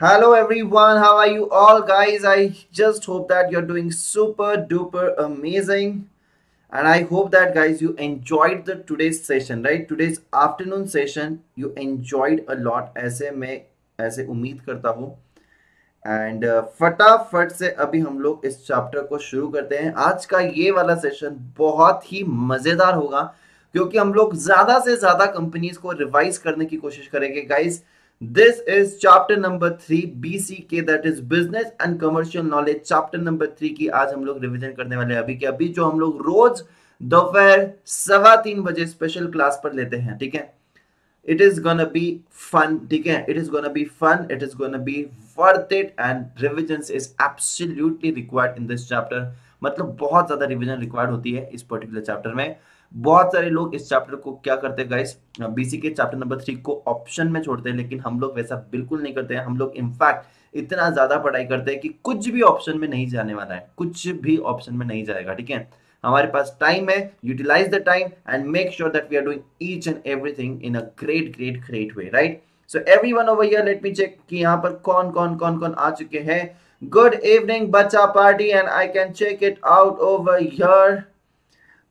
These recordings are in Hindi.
Hello everyone, how are you all guys? I just hope that you're doing super duper amazing. And I hope that guys you enjoyed the today's session, right? Today's afternoon session you enjoyed a lot ऐसे मैं ऐसे उम्मीद करता हूँ एंड uh, फटाफट से अभी हम लोग इस चैप्टर को शुरू करते हैं आज का ये वाला सेशन बहुत ही मज़ेदार होगा क्योंकि हम लोग ज़्यादा से ज़्यादा कंपनीज़ को रिवाइज करने की कोशिश करेंगे guys this is chapter number three BC K that is business and commercial knowledge chapter three की आज हम लोग रिविजन करने वाले हैं अभी के अभी, जो हम लोग रोज दोपहर सवा तीन बजे स्पेशल क्लास पर लेते हैं, ठीक है? It is gonna be fun ठीक है? It is gonna be fun it is gonna be worth it and revision is absolutely required in this chapter मतलब बहुत ज़्यादा रिविजन रिक्वायर्ड होती है इस पर्टिकुलर चैप्टर में। बहुत सारे लोग इस चैप्टर को क्या करते हैं गाइस बीसी के चैप्टर नंबर थ्री को ऑप्शन में छोड़ते हैं, लेकिन हम लोग वैसा बिल्कुल नहीं करते हैं। हम लोग इनफैक्ट इतना ज़्यादा पढ़ाई करते हैं कि कुछ भी ऑप्शन में नहीं जाने वाला है। कुछ भी ऑप्शन में नहीं जाएगा, ठीक है? हमारे पास टाइम है utilize the time and make sure that we are doing each and everything in a great great great way right so every one over here let me check कि यहाँ पर कौन कौन कौन कौन आ चुके हैं। गुड इवनिंग बच्चा party and I can check it out over here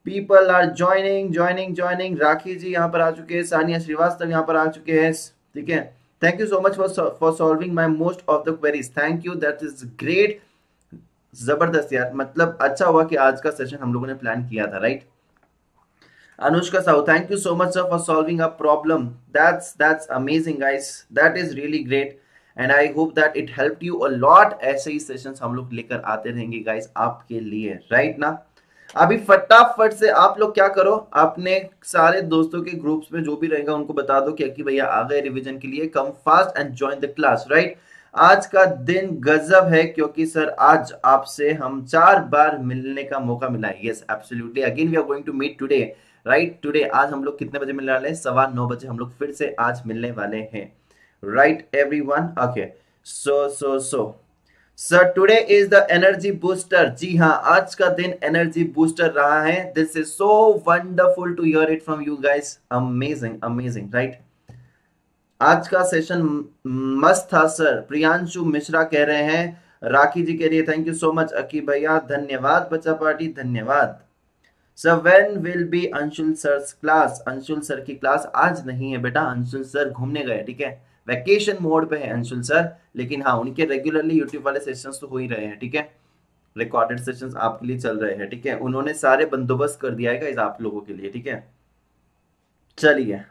people are joining joining joining Rakhi ji यहाँ पर आ चुके हैं सानिया श्रीवास्तव यहाँ पर आ चुके हैं ठीक है thank you so much for for solving my most of the queries thank you that is great ज़बरदस्त यार। मतलब अच्छा हुआ कि आज का सेशन हम लोगों ने प्लान किया था right Anushka Sahu thank you so much sir for solving a problem that's that's amazing guys that is really great and I hope that it help you a lot ऐसे ही सेशंस हम लोग लेकर आते रहेंगे गाइस आपके लिए राइट right ना? अभी फटाफट से आप लोग क्या करो, अपने सारे दोस्तों के ग्रुप्स में जो भी रहेगा उनको बता दो कि भैया आ गए रिविजन के लिए। Come fast and join the class right आज का दिन गजब है क्योंकि सर आज आपसे हम चार बार मिलने का मौका मिला है। Yes absolutely again we are going to meet today right today आज हम लोग कितने बजे मिलने वाले हैं? सवा नौ बजे हम लोग फिर से आज मिलने वाले हैं। Right every one okay so so so sir today is the energy booster जी हाँ आज का दिन एनर्जी बूस्टर रहा है. This is so wonderful to hear it from you guys amazing amazing right आज का सेशन मस्त था सर प्रियांशु मिश्रा कह रहे हैं, राखी जी के लिए thank you so much Aki भैया. धन्यवाद, बच्चा पार्टी, धन्यवाद. Sir when will be Anshul sir class Anshul sir की क्लास आज नहीं है, बेटा. अंशुल सर घूमने गए, ठीक है? वैकेशन मोड पे है, अंशुल सर। लेकिन हाँ उनके रेगुलरली यूट्यूब वाले सेशंस तो हो ही रहे हैं, ठीक है? रिकॉर्डेड सेशंस आपके लिए चल रहे हैं, ठीक है? उन्होंने सारे बंदोबस्त कर दिया है आप लोगों के लिए, ठीक है? चलिए।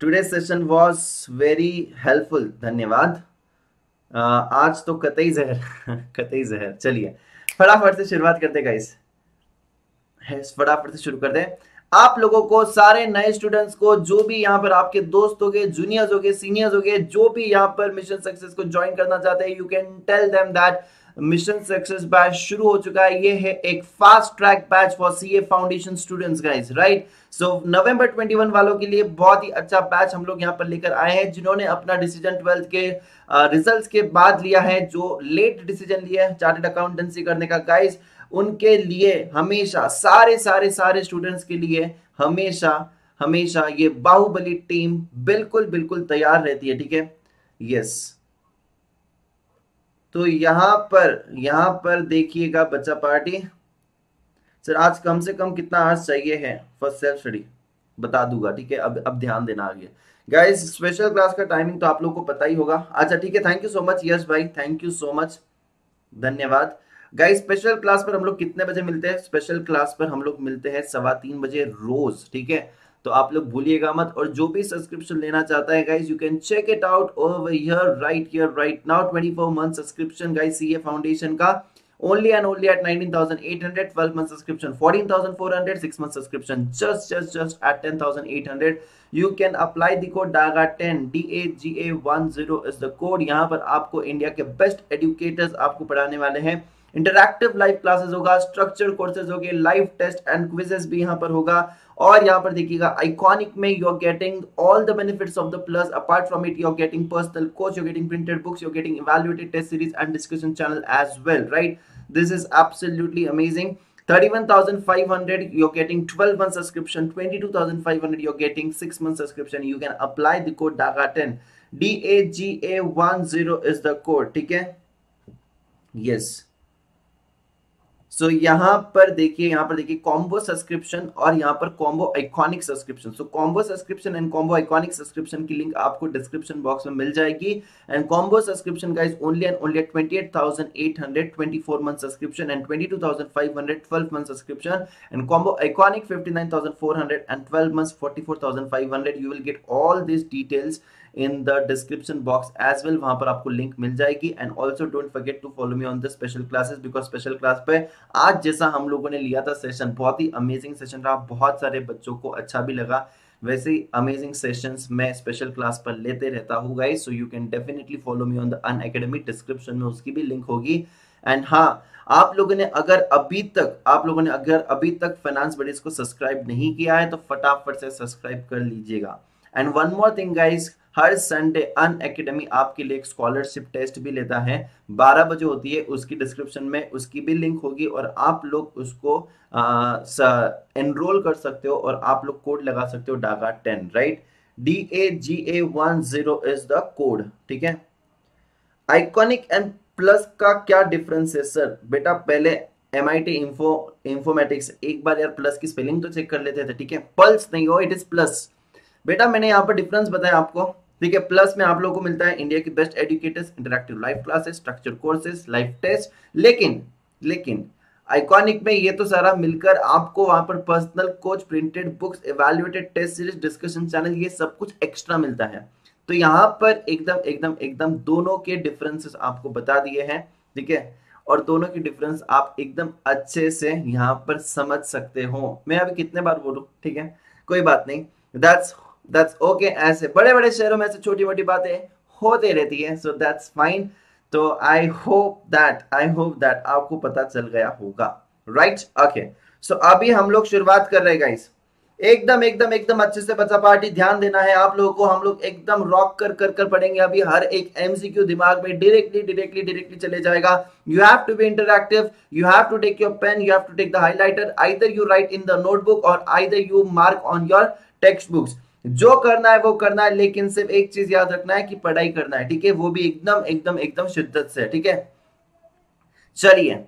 Today session was very helpful धन्यवाद। आज तो कतई जहर कतई जहर। चलिए, फटाफट से शुरुआत करते गाइस फटाफट से शुरू कर दे। आप लोगों को सारे नए स्टूडेंट्स को जो भी यहाँ पर आपके दोस्त हो गए जूनियर्स हो गए सीनियर्स हो गए जो भी यहाँ पर मिशन सक्सेस को ज्वाइन करना चाहते हैं you can tell them that mission success batch शुरू हो चुका है। ये है एक fast track batch for CA foundation students guys right so November 21 वालों के लिए बहुत ही अच्छा बैच हम लोग यहाँ पर लेकर आए हैं जिन्होंने अपना डिसीज़न ट्वेल्थ के रिजल्ट्स uh, के बाद लिया है जो लेट डिसीज़न लिया है चार्टेड अकाउंटेंसी करने का गाइस उनके लिए हमेशा, सारे सारे सारे स्टूडेंट्स के लिए हमेशा हमेशा ये बाहुबली टीम बिल्कुल बिल्कुल तैयार रहती है, ठीक है? यस तो यहाँ पर यहाँ पर देखिएगा बच्चा पार्टी। सर आज कम से कम कितना आज चाहिए है? फॉर सेल्फ स्टडी बता दूँगा, ठीक है? अब अब ध्यान देना आगे। गाइस स्पेशल क्लास का टाइमिंग तो आप लोग को पता ही होगा। अच्छा ठीक है thank you so much yes भाई थैंक यू सो मच धन्यवाद। गाइस स्पेशल क्लास पर हम लोग कितने बजे मिलते हैं? स्पेशल क्लास पर हम लोग मिलते हैं सवा तीन बजे रोज, ठीक है? तो आप लोग भूलिएगा मत और जो भी सब्सक्रिप्शन लेना चाहता है guys you can check it out over right here right now 24 month subscription guys CA foundation का। Only and only at 19800 12 month subscription 14400 6 month subscription, just just just at 10800 you can apply the code daga 10 daga10 is the code. यहाँ पर आपको इंडिया के बेस्ट एडुकेटर्स आपको पढ़ाने वाले हैं। इंटरक्टिव लाइव क्लासेस होगा स्ट्रक्चर कोर्सेज होंगे लाइव टेस्ट एंड क्विजेस भी यहाँ पर होगा। और यहाँ पर देखिएगा आइकॉनिक में you are getting all the benefits of the plus apart from it you are getting personal coach you getting printed books you getting evaluated test series and discussion channel as well right this is absolutely amazing. 31500 you're getting 12 month subscription. 22500 you're getting 6 month subscription. You can apply the code daga10 D A G A one zero is the code ठीक है? यस सो so, यहाँ पर देखिए यहाँ पर देखिए कॉम्बो सब्सक्रिप्शन और यहाँ पर combo iconic subscription so combo subscription and combo iconic subscription की लिंक आपको डिस्क्रिप्शन बॉक्स में मिल जाएगी. एंड कॉम्बो सब्सक्रिप्शन का is only and only twenty eight thousand eight hundred twenty four month subscription and twenty two thousand five hundred twelve month subscription and combo iconic fifty nine thousand four hundred and twelve month forty four thousand five hundred you will get all this details in the description box as well वहाँ पर आपको लिंक मिल जाएगी. And also don't forget to follow me on the special classes because special class पे आज जैसा हम लोगों ने लिया था सेशन बहुत ही अमेजिंग सेशन रहा. बहुत सारे बच्चों को अच्छा भी लगा. वैसे ही अमेजिंग सेशंस मैं स्पेशल क्लास पर लेते रहता हूँ guys so you can definitely follow me on the Unacademy description में उसकी भी लिंक होगी. एंड हाँ आप लोगों ने अगर अभी तक, आप लोगों ने अगर अभी तक फाइनेंस बडीज को सब्सक्राइब नहीं किया है तो फटाफट से सब्सक्राइब कर लीजिएगा. And one more thing guys her Sunday Unacademy आपके लिए स्कॉलरशिप टेस्ट भी लेता है। 12 बजे होती है, उसकी डिस्क्रिप्शन में उसकी भी लिंक होगी और आप लोग उसको एनरोल कर सकते हो और आप लोग कोड लगा सकते हो Daga ten right D A G A one zero is the code ठीक है? आइकॉनिक एंड प्लस का क्या डिफरेंस है सर बेटा, पहले M I T info informatics एक बार यार प्लस की स्पेलिंग तो चेक कर लेते थे, ठीक है? पल्स नहीं हो इट इज़ प्लस बेटा, मैंने यहाँ पर डिफरेंस बताया आपको। ठीक है प्लस में आप लोगों को मिलता है इंडिया की best educators interactive live classes structure courses live test लेकिन लेकिन आइकॉनिक में ये तो सारा मिलकर आपको वहाँ पर personal coach printed books evaluated test series discussion channel ये सब कुछ एक्स्ट्रा मिलता है। तो यहाँ पर एकदम एकदम एकदम दोनों के डिफरेंसेस आपको बता दिए हैं, ठीक है? और दोनों की डिफरेंस आप एकदम अच्छे से यहाँ पर समझ सकते हो। मैं अभी कितने बार बोलू? ठीक है? कोई बात नहीं। दैट्स दैट्स ओके ऐसे बड़े बड़े शहरों में से छोटी मोटी बातें होते रहती है सो दैट्स फाइन तो I hope that I hope that आपको पता चल गया होगा राइट ओके सो अभी हम लोग शुरुआत कर रहे हैं गाइस एकदम एकदम एकदम अच्छे से बच्चा पार्टी ध्यान देना है आप लोगों को हम लोग एकदम रॉक कर कर कर पढ़ेंगे अभी हर एक एमसीक्यू दिमाग में डायरेक्टली डायरेक्टली डायरेक्टली चले जाएगा you have to be interactive you have to take your pen you have to take the highlighter either you write in the notebook और either you mark on your text books जो करना है वो करना है, लेकिन सिर्फ़ एक चीज़ याद रखना है कि पढ़ाई करना है, ठीक है? वो भी एकदम एकदम एकदम शिद्दत से, ठीक है? चलिए,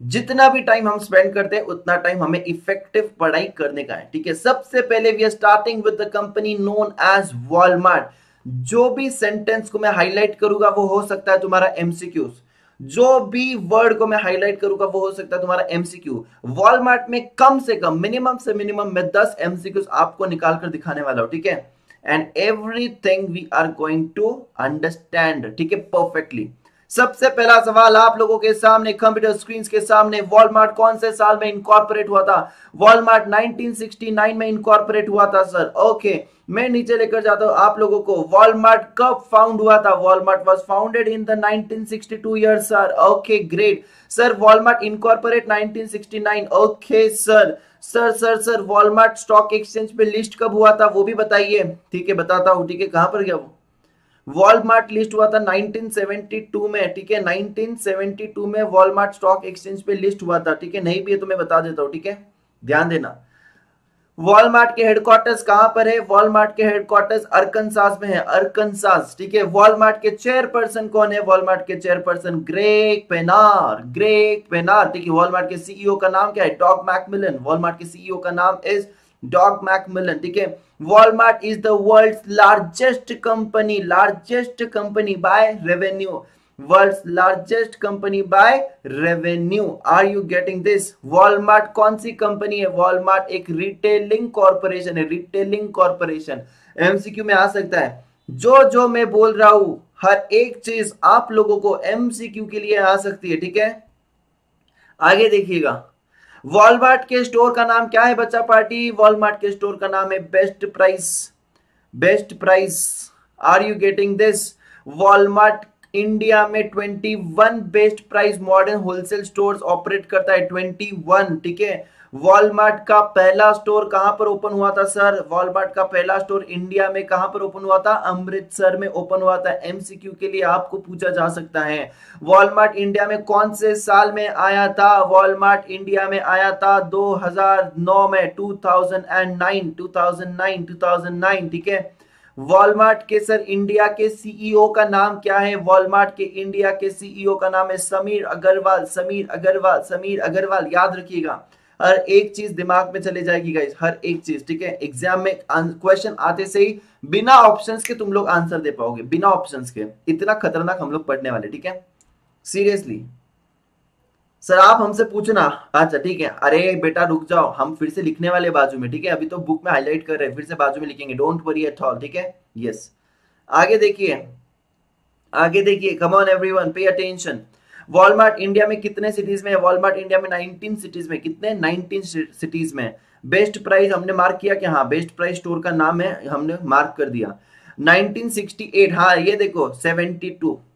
जितना भी टाइम हम स्पेंड करते हैं, उतना टाइम हमें इफ़ेक्टिव पढ़ाई करने का है, ठीक है? सबसे पहले we are starting with the company known as Walmart जो भी सेंटेंस को मैं हाईलाइट करूँगा, वो हो सकता है तुम्हारा एमसीक्यूज जो भी वर्ड को मैं हाईलाइट करूँगा, वो हो सकता है तुम्हारा एमसीक्यू वॉलमार्ट में कम से कम मिनिमम से मिनिमम मैं दस एमसीक्यूज आपको निकाल कर दिखाने वाला हूँ, ठीक है? And everything we are going to understand ठीक है? परफेक्टली सबसे पहला सवाल आप लोगों के सामने कंप्यूटर स्क्रीन के सामने वॉलमार्ट कौन से साल में इनकॉर्पोरेट हुआ था? वॉलमार्ट 1969 में इनकॉर्पोरेट हुआ था सर ओके मैं नीचे लेकर जाता हूँ, आप लोगों को वॉलमार्ट कब फाउंड हुआ था? Walmart was founded in the 1962 year sir okay great sir Walmart incorporate 1969 okay sir sir sir sir Walmart stock exchange पे लिस्ट कब हुआ था, वो भी बताइए। ठीक है, बताता हूँ, ठीक है, कहाँ पर गया वो? वॉलमार्ट लिस्ट हुआ था 1972 में, ठीक है? 1972 में वॉलमार्ट स्टॉक एक्सचेंज पे लिस्ट हुआ था, ठीक है? नहीं भी है तो मैं बता देता हूँ, ठीक है? ध्यान देना। वॉलमार्ट के हेडक्वार्टर्स कहाँ पर है? वॉलमार्ट के हेडक्वार्टर्स अरकनसास में है। अरकनसास ठीक है? वॉलमार्ट के चेयरपर्सन कौन है? वॉलमार्ट के chairperson Greg Penner Greg Penner ठीक है? वॉलमार्ट के सीईओ का नाम क्या है? डॉग मैकमिलन वॉलमार्ट के सीईओ का नाम इज़ डॉग मैकमिलन ठीक है? Walmart is the world largest company largest company by revenue world largest company by revenue are you getting this Walmart कौन सी कंपनी है? वॉलमार्ट एक रिटेलिंग कॉर्पोरेशन है रिटेलिंग कॉर्पोरेशन एमसीक्यू में आ सकता है। जो जो मैं बोल रहा हूँ, हर एक चीज़ आप लोगों को एमसीक्यू के लिए आ सकती है, ठीक है? आगे देखिएगा। वॉलमार्ट के स्टोर का नाम क्या है बच्चा पार्टी? वॉलमार्ट के स्टोर का नाम है best price best price are you getting this Walmart India में 21 best price modern wholesale stores operate करता है 21 ठीक है? वॉलमार्ट का पहला स्टोर कहाँ पर ओपन हुआ था, सर? वॉलमार्ट का पहला स्टोर इंडिया में कहाँ पर ओपन हुआ था? अमृतसर में ओपन हुआ था। एमसीक्यू के लिए आपको पूछा जा सकता है। वॉलमार्ट इंडिया में कौन से साल में आया था? वॉलमार्ट इंडिया में आया था 2009 में 2009 2009 2009 ठीक है? वॉलमार्ट के सर इंडिया के सीईओ का नाम क्या है? वॉलमार्ट के इंडिया के सीईओ का नाम है समीर अग्रवाल समीर अग्रवाल समीर अग्रवाल, याद रखिएगा। हर एक चीज़ दिमाग में चले जाएगी गाइस हर एक चीज़, ठीक है? एग्ज़ाम में क्वेश्चन आते से ही बिना ऑप्शंस के तुम लोग आंसर दे पाओगे, बिना ऑप्शंस के। इतना खतरनाक हम लोग पढ़ने वाले, ठीक है? सीरियसली सर आप हमसे पूछना। अच्छा ठीक है। अरे, बेटा, रुक जाओ। हम फिर से लिखने वाले बाजू में, ठीक है? अभी तो बुक में हाईलाइट कर रहे हैं, फिर से बाजू में लिखेंगे। डोंट वरी एट ऑल ठीक है? यस आगे देखिए। आगे देखिए। Come on everyone pay attention Walmart India में कितने सिटीज़ में वॉलमार्ट इंडिया में 19 सिटीज़ में कितने? 19 सिटीज़ में बेस्ट प्राइस हमने मार्क किया कि हाँ बेस्ट प्राइस स्टोर का नाम है, हमने मार्क कर दिया। 1968 हाँ ये देखो 72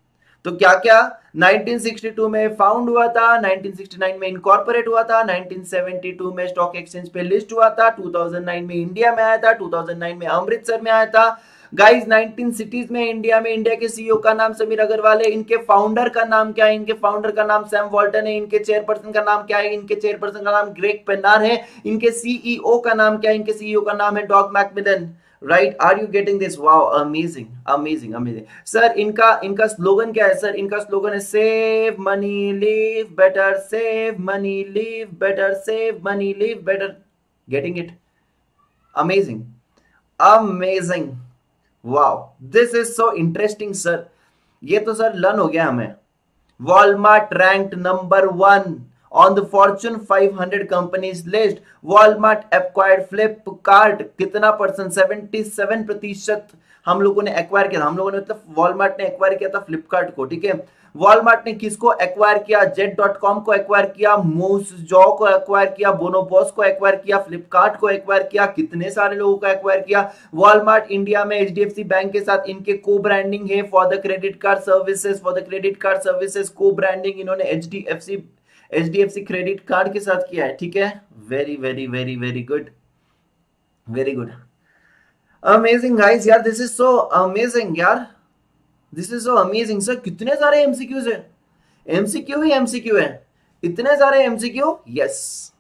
तो क्या क्या 1962 में फाउंड हुआ था 1969 में इनकॉर्पोरेट हुआ था 1972 में स्टॉक एक्सचेंज पे लिस्ट हुआ था 2009 में इंडिया में आया था 2009 में अमृतसर में आया था। गाइस 19 सिटीज़ में इंडिया में इंडिया के सीईओ का नाम समीर अग्रवाल है, इनके फाउंडर का नाम क्या है? इनके फाउंडर का नाम सैम वॉल्टन है, इनके चेयरपर्सन का नाम क्या है? इनके चेयरपर्सन का नाम ग्रेग पेनार है, इनके सीईओ का नाम क्या है? इनके सीईओ का नाम है Doug McMillon right are you getting this wow amazing amazing amazing sir इनका इनका स्लोगन क्या है? सर इनका स्लोगन है save money live better save money live better save money live better getting it amazing amazing wow this is so interesting sir ये तो सर लर्न हो गया हमें. Walmart rank number one on the Fortune 500 companies list Walmart acquired Flipkart कितना परसेंट 77 प्रतिशत हम लोगों ने एक्वायर किया हम लोगों ने मतलब वॉलमार्ट ने एक्वायर किया था फ्लिपकार्ट को, ठीक है? वॉलमार्ट ने किसको एक्वायर किया? जेट डॉट कॉम को एक्वायर किया जॉ को एक्वायर किया बोनोबॉस को एक्वायर किया फ्लिपकार्ट को एक्वायर किया, कितने सारे लोगों को एक्वायर किया? वॉलमार्ट इंडिया में एच बैंक के साथ इनके को ब्रांडिंग है for the credit card services for the credit card services को ब्रांडिंग इन्होंने H H D F C credit card के साथ किया है, ठीक है? Very very very very good very good amazing guys यार दिस इज़ सो अमेजिंग यार. This is so amazing sir कितने सारे एमसीक्यूज है? एमसीक्यू ही एमसीक्यू है. इतने सारे एमसीक्यू यस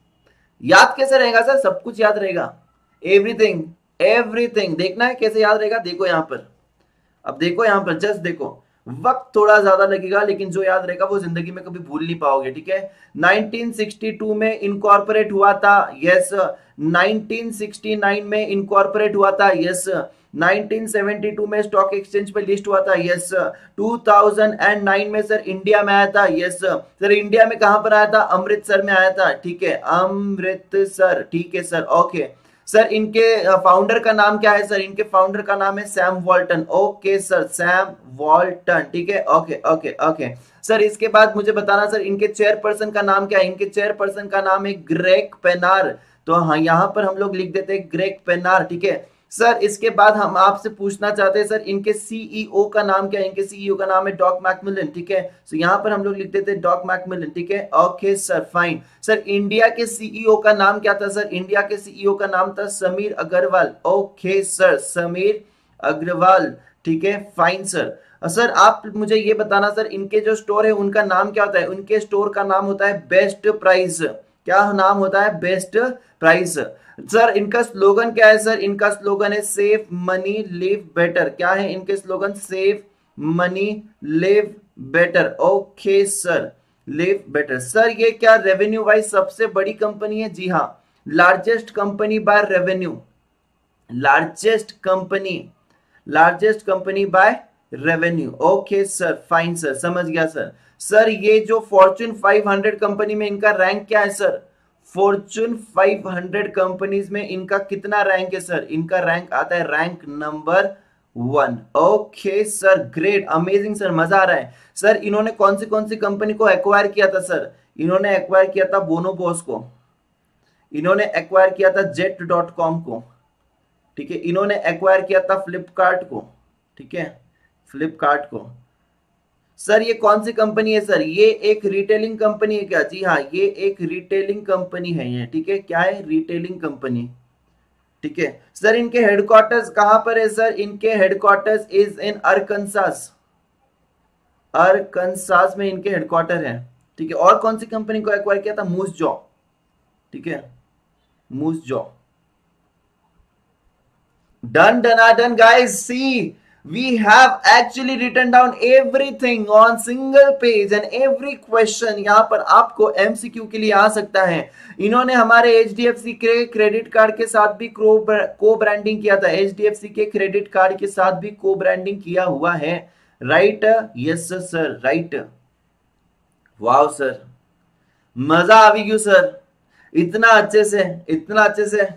याद कैसे रहेगा सर सब कुछ याद रहेगा. एवरीथिंग एवरीथिंग देखना है कैसे याद रहेगा? देखो यहाँ पर. अब देखो यहाँ पर जस्ट देखो. वक्त थोड़ा ज़्यादा लगेगा, लेकिन जो याद रहेगा वो ज़िंदगी में कभी भूल नहीं पाओगे, ठीक है? 1962 में इनकॉर्पोरेट हुआ था यस 1969 में इनकॉर्पोरेट हुआ था यस 1972 में स्टॉक एक्सचेंज पे लिस्ट हुआ था यस 2009 में सर इंडिया में आया था यस सर इंडिया में कहाँ पर आया था? अमृतसर में आया था, ठीक है? अमृतसर, ठीक है सर ओके सर, इनके फाउंडर का नाम क्या है सर? इनके फाउंडर का नाम है Sam Walton okay sir Sam Walton ठीक है? ओके ओके ओके सर इसके बाद मुझे बताना सर इनके चेयरपर्सन का नाम क्या है? इनके चेयरपर्सन का नाम है ग्रेक पेनार तो हाँ यहाँ पर हम लोग लिख देते हैं ग्रेक पेनार ठीक है? सर, इसके बाद हम आपसे पूछना चाहते हैं, सर, इनके सीईओ का नाम क्या है? इनके सीईओ का नाम है डॉक मैकमिलन ठीक है? सो यहाँ पर हम लोग लिख देते हैं डॉक मैकमिलन ठीक है? Okay sir fine sir India के सीईओ का नाम क्या था सर इंडिया के सीईओ का नाम था समीर अग्रवाल ओके सर समीर अग्रवाल ठीक है? फाइन सर सर आप मुझे ये बताना सर इनके जो स्टोर है, उनका नाम क्या होता है? उनके स्टोर का नाम होता है बेस्ट प्राइस क्या नाम होता है? बेस्ट प्राइस सर इनका स्लोगन क्या है सर इनका स्लोगन है सेव मनी लिव बेटर क्या है इनके slogan save money live better okay sir live better sir ये क्या रेवेन्यू वाइज सबसे बड़ी कंपनी है? जी हाँ. Largest company by revenue largest company largest company by revenue okay sir fine sir समझ गया सर सर ये जो फॉर्चून 500 कंपनी में इनका रैंक क्या है सर फॉर्चून 500 कंपनीज़ में इनका कितना रैंक है सर इनका रैंक आता है rank number one okay sir great amazing sir मज़ा आ रहा है। सर इन्होंने कौन सी कौन सी कंपनी को एक्वायर किया था सर इन्होंने एक्वायर किया था बोनोबोस को। इन्होंने एक्वायर किया था जेट डॉट कॉम को। ठीक है? इन्होंने एक्वायर किया था फ्लिपकार्ट को। ठीक है? फ्लिपकार्ट को। सर ये कौन सी कंपनी है सर? ये एक रिटेलिंग कंपनी है क्या? जी हाँ ये एक रिटेलिंग कंपनी है ये ठीक है? क्या है रिटेलिंग कंपनी ठीक है। सर इनके हेडक्वार्टर्स कहाँ पर है सर? इनके headquarters is in Arkansas Arkansas में इनके हेडक्वार्टर है। ठीक है और कौन सी कंपनी को एक्वायर किया था? मूस जॉ ठीक है? Moose Jaw done done, done guys. See, we have actually written down everything on single page and every question यहाँ पर आपको MCQ के लिए आ सकता है। इन्होंने हमारे HDFC के क्रेडिट कार्ड के साथ भी को ब्रांडिंग किया था। HDFC के क्रेडिट कार्ड के साथ भी को ब्रांडिंग किया हुआ है। Right yes sir right wow sir मज़ा आ गई सर इतना अच्छे से, इतना अच्छे से।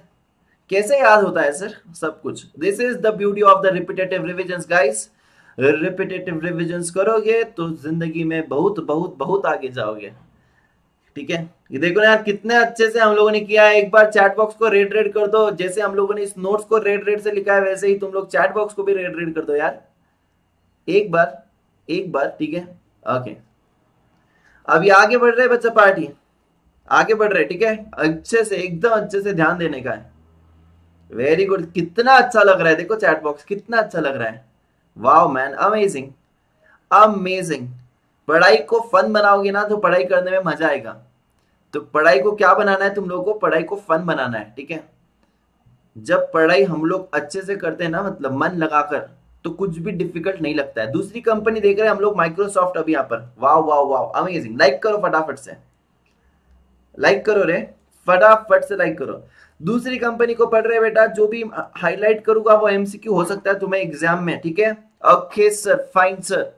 कैसे याद होता है, सर? सब कुछ। This is the beauty of the repetitive revision guys repetitive revision करोगे तो ज़िंदगी में बहुत बहुत बहुत आगे जाओगे। ठीक है? ये देखो यार कितने अच्छे से हम लोगों ने किया है। एक बार चैट बॉक्स को रेड रेड कर दो। जैसे हम लोगों ने इस नोट्स को रेड रेड से लिखा है, वैसे ही तुम लोग चैट बॉक्स को भी रेड रेड कर दो यार। एक बार एक बार, ठीक है? ओके अभी आगे बढ़ रहे बच्चा पार्टी आगे बढ़ रहे ठीक है? अच्छे से, एकदम अच्छे से ध्यान देने का है। वेरी गुड कितना अच्छा लग रहा है? देखो चैट बॉक्स कितना अच्छा लग रहा है। वाओ मैन अमेजिंग अमेजिंग पढ़ाई को फन बनाओगे ना तो पढ़ाई करने में मज़ा आएगा। तो पढ़ाई को क्या बनाना है तुम लोगों को? पढ़ाई को फन बनाना है, ठीक है? जब पढ़ाई हम लोग अच्छे से करते हैं ना मतलब मन लगाकर तो कुछ भी डिफ़िकल्ट नहीं लगता है। दूसरी कंपनी देख रहे हैं हम लोग माइक्रोसॉफ्ट अभी यहाँ पर। Wow wow wow amazing like करो फटाफट से। लाइक करो रे। फटाफट से लाइक करो। दूसरी कंपनी को पढ़ रहे बेटा, जो भी हाईलाइट करूँगा वो एमसीक्यू हो सकता है तुम्हें एग्ज़ाम में, ठीक है? ओके सर फाइन सर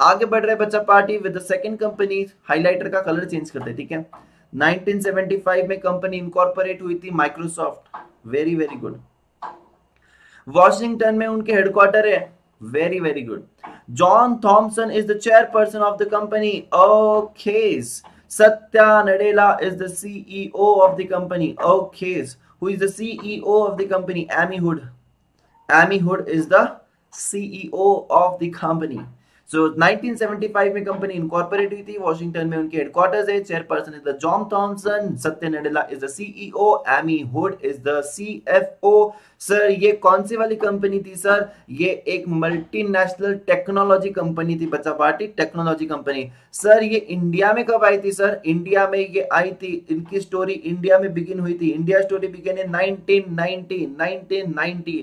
आगे बढ़ रहे बच्चा party with second company highlighter का कलर चेंज करते ठीक है? 1975 में कंपनी इनकॉर्पोरेट हुई थी Microsoft very very good Washington में उनके हेडक्वार्टर है. Very very good John Thomson is the chairperson of the company okay Satya Nadella is the CEO of the company. Okay, who is the CEO of the company? Amy Hood. Amy Hood is the CEO of the company. So so, 1975 में कंपनी इनकॉर्पोरेट हुई थी वॉशिंगटन में उनके हेडक्वार्टर्स है chairperson is the John Thomson Satya Nadella is the CEO Amy Hood is the CFO sir ये कौन सी वाली कंपनी थी सर ये एक मल्टीनेशनल टेक्नोलॉजी कंपनी थी बच्चा पार्टी टेक्नोलॉजी कंपनी सर ये इंडिया में कब आई थी सर इंडिया में ये आई थी इनकी स्टोरी इंडिया में बिगिन हुई थी. India story begin in 1990 1990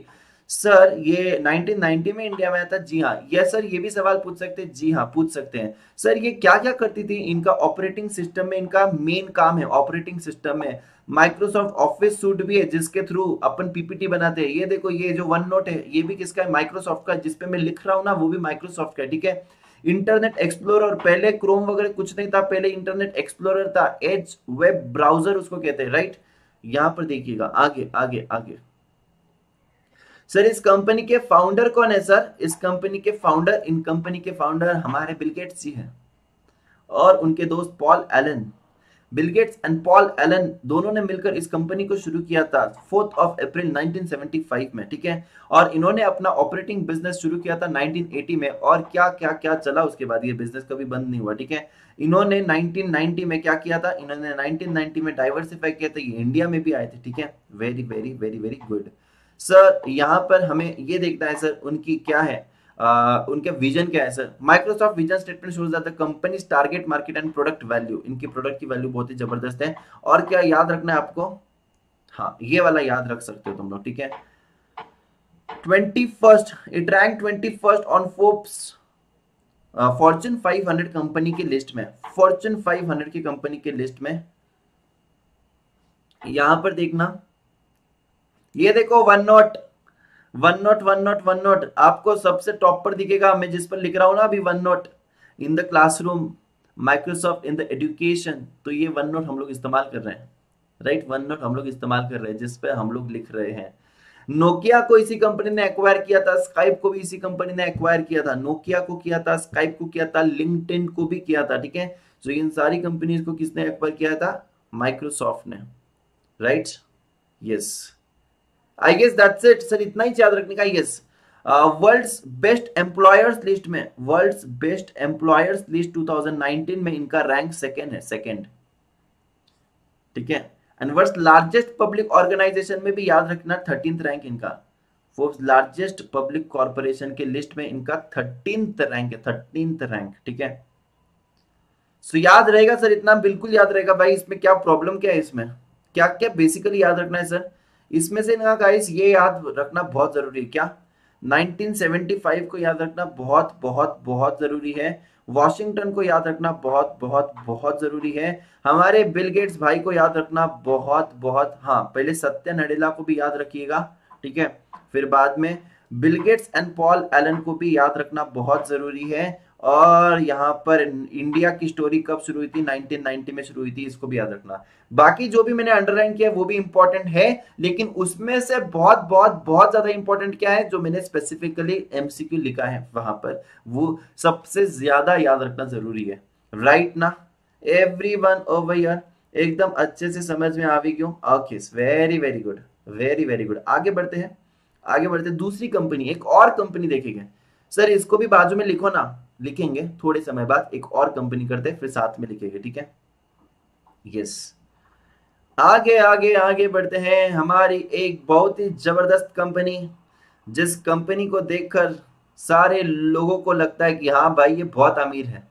sir, ये 1990 में इंडिया में आया था? जी हाँ। यस सर, ये भी सवाल पूछ सकते हैं। जी हाँ पूछ सकते हैं। सर, ये क्या क्या करती थी? इनका ऑपरेटिंग सिस्टम में, इनका मेन काम है, ऑपरेटिंग सिस्टम में। माइक्रोसॉफ्ट ऑफ़िस सूट भी है, जिसके थ्रू अपन पीपीटी बनाते हैं। ये देखो, ये जो वन नोट है, ये भी किसका है? माइक्रोसॉफ्ट का, जिसपे मैं लिख रहा हूँ ना, वो भी माइक्रोसॉफ्ट का ठीक है? इंटरनेट एक्सप्लोरर, पहले क्रोम वगैरह कुछ नहीं था, पहले इंटरनेट एक्सप्लोरर था। एज वेब ब्राउज़र उसको कहते हैं राइट यहाँ पर देखिएगा, आगे आगे आगे। सर इस कंपनी के फाउंडर कौन है सर इस कंपनी के फाउंडर इन कंपनी के फाउंडर हमारे बिलगेट्स जी हैं। और उनके दोस्त Paul Allen Bill Gates and Paul Allen दोनों ने मिलकर इस कंपनी को शुरू किया था फोर्थ ऑफ़ अप्रैल 1975 में, ठीक है? और इन्होंने अपना ऑपरेटिंग बिज़नेस शुरू किया था 1980 में। और क्या क्या क्या चला उसके बाद? ये बिज़नेस कभी बंद नहीं हुआ, ठीक है? इन्होंने 1990 में क्या किया था? इन्होंने 1990 में डाइवर्सिफाई किया था। ये इंडिया में भी आए थे, ठीक है? Very very very very good sir यहाँ पर हमें ये देखना है सर उनकी क्या है? आ, उनके विजन क्या है sir Microsoft vision statement shows the company target market and product value इनकी प्रोडक्ट की वैल्यू बहुत ही ज़बरदस्त है। और क्या याद रखना है आपको? हाँ ये वाला याद रख सकते हो तुम लोग ठीक है? Twenty first it rank twenty first on Forbes Fortune 500 company की लिस्ट में। फॉर्चून 500 की कंपनी के लिस्ट में। यहाँ पर देखना ये देखो one not one not one not one not आपको सबसे टॉप पर दिखेगा, मैं जिस पर लिख रहा हूँ ना अभी one not in the classroom Microsoft in the education तो ये वन नोट हम लोग इस्तेमाल कर रहे हैं राइट वन नोट हम लोग इस्तेमाल कर रहे हैं, जिस पे हम लोग लिख रहे हैं। नोकिया को इसी कंपनी ने एक्वायर किया था स्काइप को भी इसी कंपनी ने एक्वायर किया था नोकिया को किया था स्काइप को किया था लिंक्डइन को भी किया था, ठीक है? तो इन सारी कंपनीज़ को किसने एक्वायर किया था? माइक्रोसॉफ्ट ने right yes I guess that's it sir इतना ही याद रखने का yes world's best employers list में वर्ल्ड्स बेस्ट एम्प्लॉयर्स लिस्ट 2019 में इनका रैंक सेकेंड है सेकेंड ठीक है? And world's largest public organisation में भी याद रखना थर्टीन रैंक इनका. फोर्ब्स लार्जेस्ट पब्लिक कॉर्पोरेशन के लिस्ट में इनका थर्टीन रैंक है थर्टीन रैंक ठीक है? सो so, याद रहेगा सर इतना बिल्कुल याद रहेगा भाई इसमें क्या प्रॉब्लम क्या है इसमें? क्या क्या बेसिकली याद रखना है सर इसमें से ना गाइस ये याद रखना बहुत ज़रूरी है, क्या? 1975 को याद रखना बहुत बहुत बहुत ज़रूरी है। वॉशिंगटन को याद रखना बहुत बहुत बहुत ज़रूरी है। हमारे बिल गेट्स भाई को याद रखना बहुत बहुत हाँ पहले सत्य नडेला को भी याद रखिएगा, ठीक है? फिर बाद में Bill Gates and Paul Allen को भी याद रखना बहुत ज़रूरी है। और यहाँ पर इंडिया की स्टोरी कब शुरू हुई थी? 1990 में शुरू हुई थी, इसको भी याद रखना। बाकी जो भी मैंने अंडरलाइन किया वो भी इंपॉर्टेंट है, लेकिन उसमें से बहुत बहुत बहुत ज़्यादा इंपॉर्टेंट क्या है, जो मैंने स्पेसिफिकली एमसीक्यू लिखा है वहाँ पर, वो सबसे ज़्यादा याद रखना ज़रूरी है। राइट ना? एवरी वन ओवर एकदम अच्छे से समझ में आ भी क्यों okay very very good very very good आगे बढ़ते हैं, आगे बढ़ते हैं। दूसरी कंपनी एक और कंपनी देखेंगे सर इसको भी बाजू में लिखो ना। लिखेंगे, थोड़े समय बाद एक और कंपनी करते फिर साथ में लिखेंगे, ठीक है? यस आगे आगे आगे बढ़ते हैं। हमारी एक बहुत ही ज़बरदस्त कंपनी जिस कंपनी को देखकर सारे लोगों को लगता है कि हाँ भाई, ये बहुत अमीर है।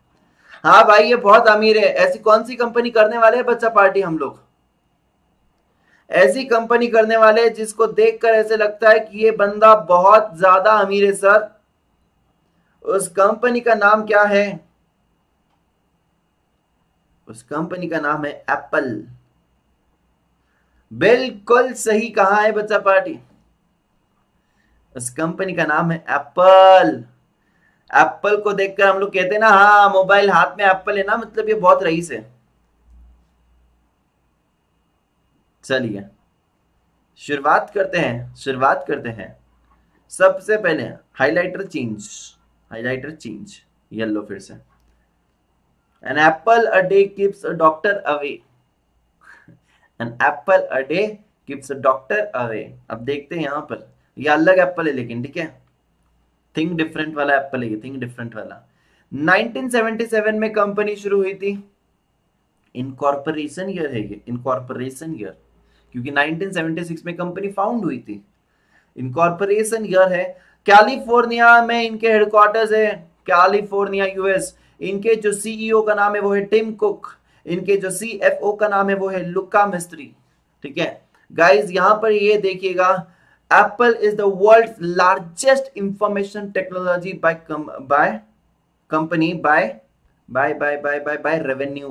हाँ भाई, ये बहुत अमीर है। ऐसी कौन सी कंपनी करने वाले हैं, बच्चा पार्टी हम लोग? ऐसी कंपनी करने वाले जिसको देखकर ऐसे लगता है कि ये बंदा बहुत ज़्यादा अमीर है, सर। उस कंपनी का नाम क्या है? उस कंपनी का नाम है एप्पल। बिल्कुल सही कहा है बच्चा पार्टी। उस कंपनी का नाम है एप्पल। एप्पल को देखकर हम लोग कहते हैं ना हाँ मोबाइल हाथ में एप्पल है ना मतलब ये बहुत रईस है। चलिए, शुरुआत करते हैं, शुरुआत करते हैं। सबसे पहले highlighter change highlighter change, yellow फिर से। An apple a day keeps a doctor away an apple a day keeps a doctor away अब देखते हैं यहाँ पर। ये अलग एप्पल है लेकिन, ठीक है? थिंक डिफरेंट वाला एप्पल है थिंक डिफरेंट वाला। 1977 में कंपनी शुरू हुई थी। इनकॉर्पोरेशन ईयर है ये इनकॉर्पोरेशन ईयर क्योंकि 1976 में कंपनी फाउंड हुई थी। इनकॉर्पोरेशन ईयर है कैलिफ़ोर्निया में इनके हेडक्वार्टर्स है। कैलिफ़ोर्निया यूएस इनके जो सीईओ e का नाम है, वो है टिम कुक। इनके जो सीएफओ का नाम है, वो है लुक्का मिस्त्री। ठीक है? गाइज़ यहाँ पर ये देखिएगा Apple is the world largest information technology by by company by by by by by by revenue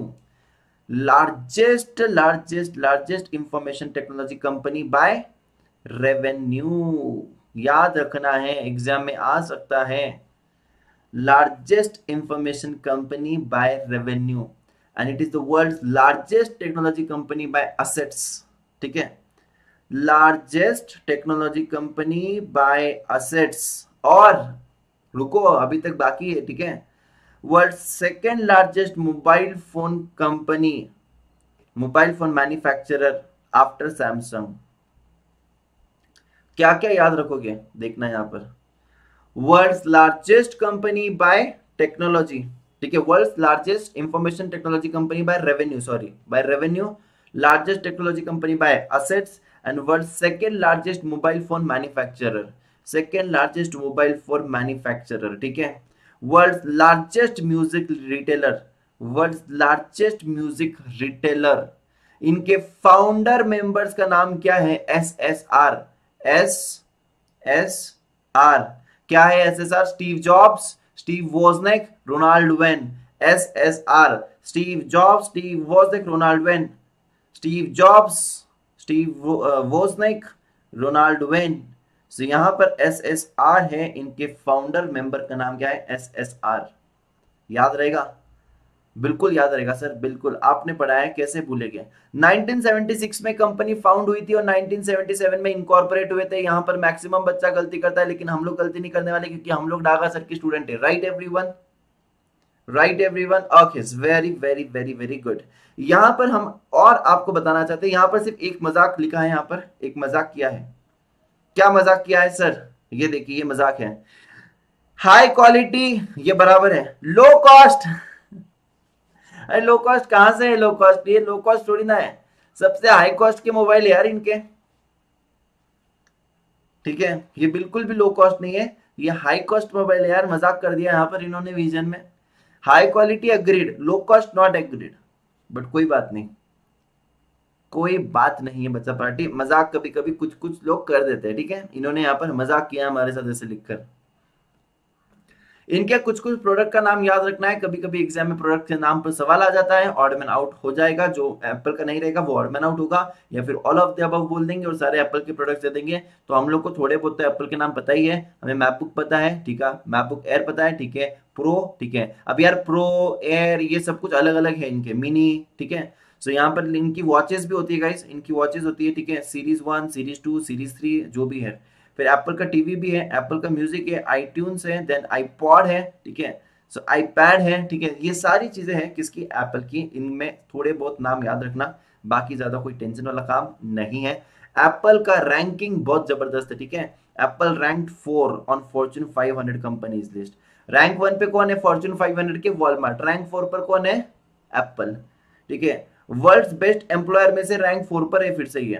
largest largest largest information technology company by revenue याद रखना है एग्ज़ाम में आ सकता है। Largest information company by revenue and it is the world largest technology company by assets ठीक है? Largest technology company by assets और रुको, अभी तक बाकी है, ठीक है? World second largest mobile phone company mobile phone manufacturer after Samsung क्या क्या याद रखोगे? देखना यहाँ पर। World largest company by technology ठीक है world largest information technology company by revenue sorry by revenue largest technology company by assets and world second largest mobile phone manufacturer second largest mobile phone manufacturer ठीक है? World largest music retailer world largest music retailer इनके फाउंडर मेंबर्स का नाम क्या है? S S R S S R क्या है S S R Steve Jobs Steve Wozniak Ronald Wayne S S R Steve Jobs Steve Wozniak Ronald Wayne Steve Jobs Steve Wozniak Ronald Wayne so यहाँ पर एस एस आर है, इनके फाउंडर मेंबर का नाम क्या है? एस एस आर याद रहेगा? बिल्कुल याद रहेगा सर, बिल्कुल। आपने पढ़ा है, कैसे भूलेंगे 1976 में कंपनी फाउंड हुई थी और 1977 में इनकॉर्पोरेट हुए थे। यहाँ पर मैक्सिमम बच्चा गलती करता है, लेकिन हम लोग गलती नहीं करने वाले क्योंकि हम लोग डागा सर के स्टूडेंट है। Right everyone right everyone okay very very very very good यहाँ पर हम और आपको बताना चाहते हैं। यहाँ पर सिर्फ़ एक मज़ाक लिखा है यहाँ पर। एक मज़ाक किया है। क्या मज़ाक किया है, सर? ये देखिए, ये मज़ाक है। हाई क्वालिटी ये बराबर है। लो कॉस्ट अरे लो कॉस्ट कहाँ से है लो कॉस्ट ये लो कॉस्ट थोड़ी ना है। सबसे हाई कॉस्ट के मोबाइल यार इनके। ठीक है? ये बिल्कुल भी लो कॉस्ट नहीं है। ये हाई कॉस्ट मोबाइल है यार, मज़ाक कर दिया यहाँ पर इन्होंने विजन में। High quality agreed low cost not agreed but कोई बात नहीं। कोई बात नहीं है बच्चा पार्टी। मज़ाक कभी कभी कुछ कुछ लोग कर देते हैं, ठीक है? इन्होंने यहाँ पर मज़ाक किया हमारे साथ ऐसे लिखकर। इनके कुछ कुछ प्रोडक्ट का नाम याद रखना है। कभी कभी एग्ज़ाम में प्रोडक्ट के नाम पर सवाल आ जाता है ऑर्डमैन आउट हो जाएगा। जो एप्पल का नहीं रहेगा वो ऑर्डमैन आउट होगा। या फिर ऑल ऑफ़ द अब बोल देंगे और सारे एप्पल के प्रोडक्ट दे देंगे। तो हम लोग को थोड़े बहुत तो एप्पल के नाम पता ही है। हमें मैकबुक पता है ठीक है? मैकबुक एयर पता है ठीक है? प्रो ठीक है? अब यार प्रो एयर ये सब कुछ अलग अलग है इनके। मिनी ठीक है? सो so, यहाँ पर इनकी वॉचेस भी होती है गाइस इनकी वॉचेस होती है ठीक है? Series one series two series three जो भी है। फिर एप्पल का टीवी भी है एप्पल का म्यूज़िक है आई है देन आईपॉड है, ठीक है? सो आईपैड है, ठीक है? ये सारी चीज़ें हैं किसकी? एप्पल की। इनमें थोड़े बहुत नाम याद रखना, बाकी ज़्यादा कोई टेंशन वाला काम नहीं है। एप्पल का रैंकिंग बहुत ज़बरदस्त है, ठीक है? Apple rank four on Fortune 500 companies list rank one पे कौन है? फॉर्चून 500 के वॉलमार्ट रैंक फोर पर कौन है? एप्पल ठीक है? वर्ल्ड बेस्ट एम्प्लॉयर में से रैंक फोर पर है, फिर से ही।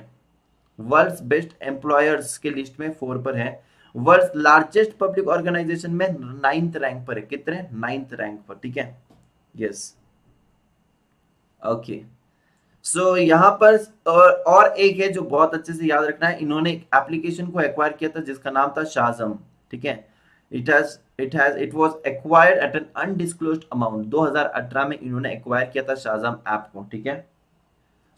वर्ल्ड बेस्ट एम्प्लॉयर्स के लिस्ट में फोर पर है। वर्ल्ड लार्जेस्ट पब्लिक ऑर्गेनाइजेशन में नाइन्थ रैंक पर है। कितने? नाइन्थ रैंक पर ठीक है? यस ओके सो यहाँ पर और, और एक है जो बहुत अच्छे से याद रखना है। इन्होंने एक एप्लीकेशन को एक्वायर किया था जिसका नाम था शाजम ठीक है? It has it has it was acquired at an undisclosed amount 2018 में इन्होंने एक्वायर किया था शाजम ऐप को ठीक है?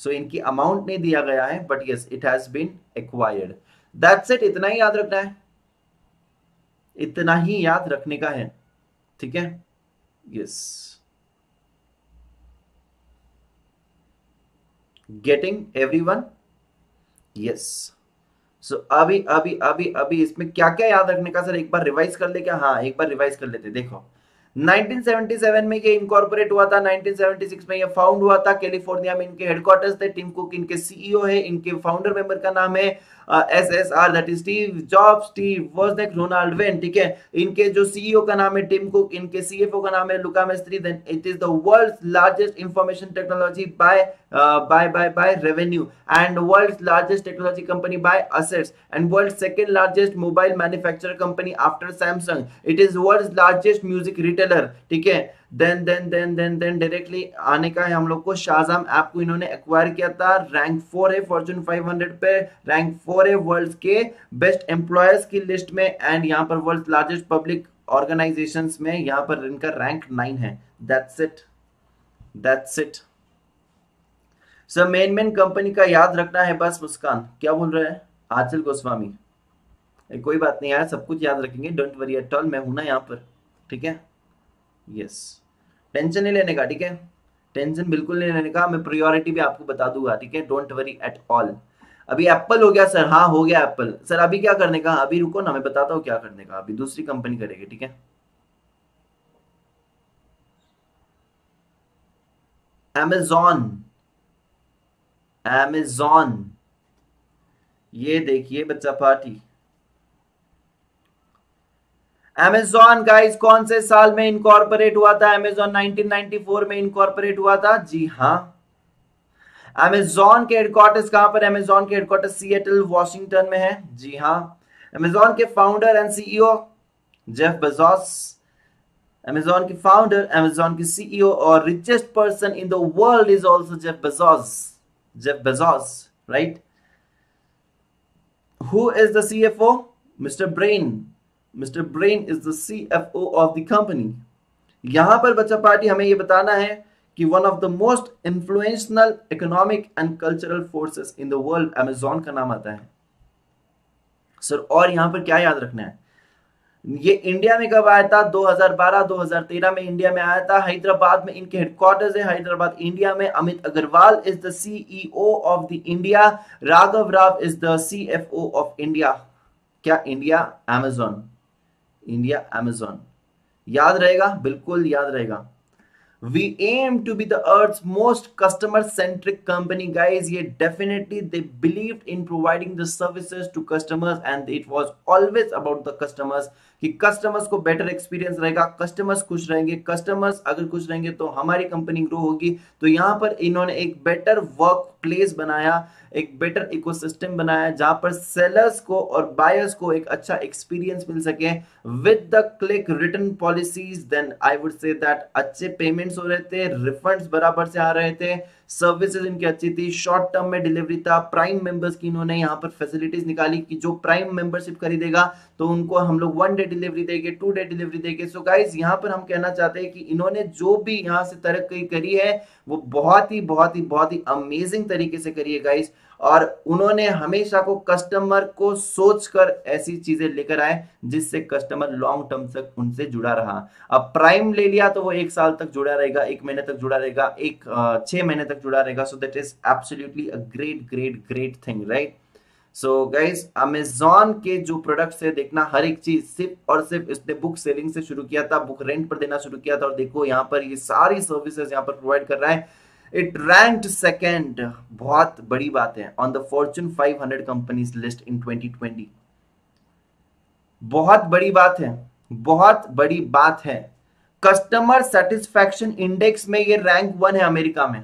सो so, इनकी अमाउंट नहीं दिया गया है but yes it has been acquired that's it इतना ही याद रखना है। इतना ही याद रखने का है। ठीक है? Yes getting everyone yes so अभी अभी अभी अभी इसमें क्या क्या याद रखने का? सर एक बार रिवाइज कर ले क्या? हाँ एक बार रिवाइज कर लेते देखो 1977 में ये इनकॉर्पोरेट हुआ था 1976 में ये फाउंड हुआ था। कैलिफ़ोर्निया में इनके हेडक्वार्टर्स थे टिम कुक इनके सीईओ है, इनके फाउंडर मेंबर का नाम है S S R that is Steve Job Steve Wozniak Ronald Wayne ठीक है? इनके जो सीईओ का नाम है टिम कुक इनके सीएफओ का नाम है Luca Maestri then it is the largest information technology by by by by revenue and world largest technology company by assets and world second largest mobile manufacture company after Samsung it is world largest music retailer ठीक है? Then then then then then directly आने का है हम लोग को। शाहजाम ऐप को इन्होंने एक्वायर किया था। रैंक फोर है फॉर्चून 500 पे। रैंक फोर है वर्ल्ड के बेस्ट एम्प्लॉयर्स की लिस्ट में। एंड यहाँ पर वर्ल्ड लार्जेस्ट पब्लिक ऑर्गेनाइजेशन में यहाँ पर इनका रैंक नाइन है। That's it that's it sir main main company का याद रखना है बस मुस्कान। क्या बोल रहे हैं? आचल गोस्वामी। कोई बात नहीं यार, सब कुछ याद रखेंगे। डोंट वरी एट ऑल मैं हूँ ना यहाँ पर। ठीक है? यस टेंशन नहीं लेने का, ठीक है? टेंशन बिल्कुल नहीं लेने का। मैं प्रियोरिटी भी आपको बता दूँगा, ठीक है? डोंट वरी एट ऑल अभी एप्पल हो गया सर हाँ हो गया एप्पल सर अभी क्या करने का? अभी रुको ना, मैं बताता हूँ क्या करने का। अभी दूसरी कंपनी करेगी, ठीक है? एमेजॉन एमेजॉन ये देखिए, बच्चा पार्टी एमेजॉन गाइस कौन से साल में इनकॉर्पोरेट हुआ था? एमेजॉन 1994 में इनकॉर्पोरेट हुआ था? जी हाँ। एमेजॉन के हेडक्वार्टर्स कहाँ पर? एमेजॉन के हेडक्वार्टर्स सिएटल वॉशिंगटन में है। जी हाँ। एमेजॉन के founder and CEO Jeff Bezos Amazon के फाउंडर एमेजॉन के सीईओ और richest person in the world is also Jeff Bezos Jeff Bezos right who is the CFO mister Brian mister Brian is the C F O of the company यहाँ पर बच्चा पार्टी हमें यह बताना है कि one of the most influential economic and cultural forces in the world Amazon का नाम आता है। सर, और यहाँ पर क्या याद रखना है? ये इंडिया में कब आया था? 2012 2013 में इंडिया में आया था। हैदराबाद में इनके हेडक्वार्टर्स है। हैदराबाद इंडिया में Amit Agarwal is the CEO of the India Raghav Rao is the CFO of India क्या इंडिया अमेजोन इंडिया एमेजॉन याद रहेगा? बिल्कुल याद रहेगा। We aim to be the most customer centric company guys ये definitely they believe in providing the service to customers and it was always about the customers कि कस्टमर्स को बेटर एक्सपीरियंस रहेगा। कस्टमर्स खुश रहेंगे। कस्टमर्स अगर खुश रहेंगे तो हमारी कंपनी ग्रो होगी। तो यहाँ पर इन्होंने एक बेटर वर्क प्लेस बनाया। एक बेटर इकोसिस्टम बनाया, जहाँ पर सेलर्स को और बायर्स को एक अच्छा एक्सपीरियंस मिल सके। With the click return policies then I would say that अच्छे पेमेंट्स हो रहे थे रिफंड्स बराबर से आ रहे थे। सर्विसेज़ इनकी अच्छी थी। शॉर्ट टर्म में डिलीवरी था। प्राइम मेंबर्स की इन्होंने यहाँ पर फैसिलिटीज़ निकाली कि जो प्राइम मेंबरशिप खरीदेगा तो उनको हम लोग वन डे डिलीवरी देंगे टू डे डिलीवरी देंगे। सो गाइज़ यहाँ पर हम कहना चाहते हैं कि इन्होंने जो भी यहाँ से तरक्की करी है, वो बहुत ही बहुत ही बहुत ही अमेजिंग तरीके से करी है गाइज़ और उन्होंने हमेशा को कस्टमर को सोचकर ऐसी चीज़ें लेकर आए, जिससे कस्टमर लॉन्ग टर्म तक उनसे जुड़ा रहा। अब प्राइम ले लिया तो वो एक साल तक जुड़ा रहेगा, एक महीने तक जुड़ा रहेगा, एक छह महीने तक जुड़ा रहेगा। So that is absolutely a great great great thing right so guys Amazon के जो प्रोडक्ट्स है, देखना हर एक चीज़ सिर्फ़ और सिर्फ़ इसने बुक सेलिंग से शुरू किया था बुक रेंट पर देना शुरू किया था। और देखो, यहाँ पर ये सारी सर्विसेज़ यहाँ पर प्रोवाइड कर रहा है। इट रैंक्ड सेकेंड बहुत बड़ी बात है। On the Fortune 500 companies list in 2020 बहुत बड़ी बात है। बहुत बड़ी बात है। कस्टमर सेटिस्फैक्शन इंडेक्स में ये रैंक वन है अमेरिका में।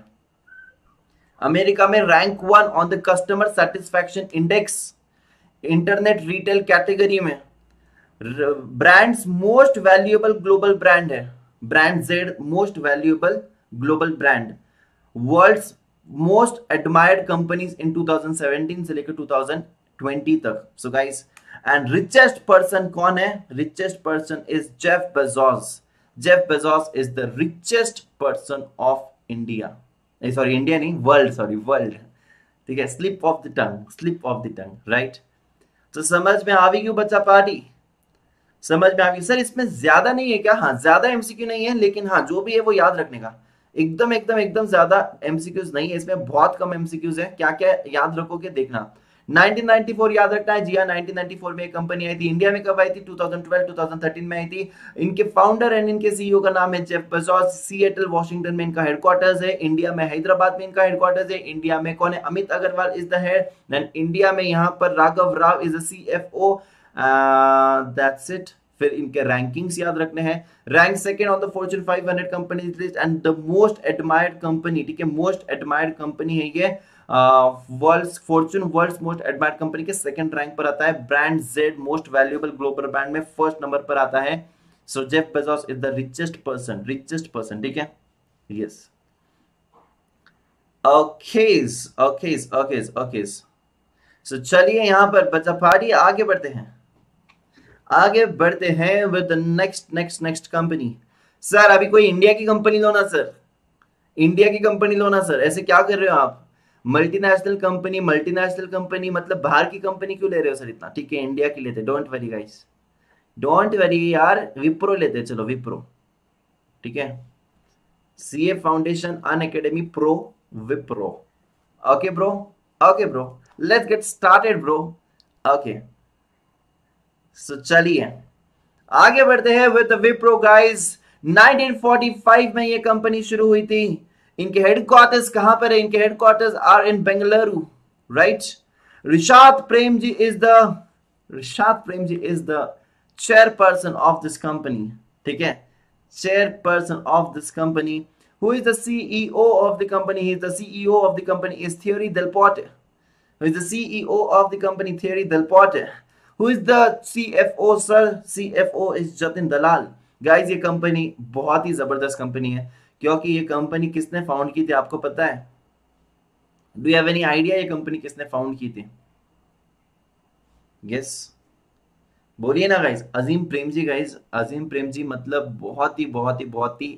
अमेरिका में rank one on the customer satisfaction index internet retail category में। Brands most valuable global brand है। Brand Z most valuable global brand world's most admired companies in 2017 से लेकर 2020 तक। So guys and richest person कौन है? Richest person is Jeff Bezos Jeff Bezos is the richest person of India sorry India नहीं वर्ल्ड सॉरी वर्ल्ड ठीक है slip of the tongue slip of the tongue right तो समझ में आ क्यों बच्चा पार्टी? समझ में आ गई। सर, इसमें ज़्यादा नहीं है क्या? हाँ ज़्यादा एमसीक्यू नहीं है, लेकिन हाँ जो भी है वो याद रखने का। एकदम एकदम एकदम ज़्यादा एमसीक्यूज नहीं है, इसमें बहुत कम एमसीक्यूज है। क्या क्या याद रखोगे देखना। 1994 याद रखना है जी हाँ 1994 में एक कंपनी आई थी, इंडिया में कब आई थी? 2012 2013 में आई थी। इनके फाउंडर एंड इनके सीईओ का नाम है जेफ बेजोस सीएटल वॉशिंगटन में इनका हेडक्वार्टर्स है इंडिया में हैदराबाद में इनका हेडक्वार्टर्स है इंडिया में कौन है? Amit Agarwal is the head then India में यहाँ पर Raghav Rao is a CFO that's it फिर इनके रैंकिंग्स याद रखने हैं। Rank second on the Fortune 500 company list and the most admired company ठीक है मोस्ट एडमायर्ड कंपनी है ये world Fortune world most admired company के सेकंड रैंक पर आता है। Brand Z most valuable global brand में फ़र्स्ट नंबर पर आता है। So Jeff Bezos is the richest person richest person ठीक है? यस ओकेस ओकेस ओकेस ओकेस सो चलिए यहाँ पर, बच्चा आगे बढ़ते हैं। आगे बढ़ते हैं with next next next company sir अभी कोई इंडिया की कंपनी लो ना सर इंडिया की कंपनी लो ना सर ऐसे क्या कर रहे हो आप? मल्टीनेशनल कंपनी मल्टीनेशनल कंपनी मतलब बाहर की कंपनी क्यों ले रहे हो सर इतना? ठीक है इंडिया की लेते don't worry guys don't worry यार. विप्रो लेते चलो विप्रो ठीक है? C A foundation Unacademy pro Wipro okay bro okay bro let's get started bro okay so चलिए। आगे बढ़ते हैं विद विप्रो गाइस 1945 में ये कंपनी शुरू हुई थी। इनके हेडक्वार्टर्स कहाँ पर है? इनके headquarters are in Bengaluru right Rishad Prem ji is the Rishad Prem ji is the chairperson of this company ठीक है? Chairperson of this company who is the CEO of the company? He is the CEO of the company is Thierry Delporte. Who is the CEO of the company? Thierry Delporte? Who is the C F O sir C F O is Jatin Dalal guys ये कंपनी बहुत ही ज़बरदस्त कंपनी है, क्योंकि ये कंपनी किसने फाउंड की थी, आपको पता है? डू हैव एनी आइडिया ये कंपनी किसने फाउंड की थी? यस बोलिए ना गाइज़ अजीम प्रेम जी गाइज़ अजीम प्रेम जी मतलब बहुत ही बहुत ही बहुत ही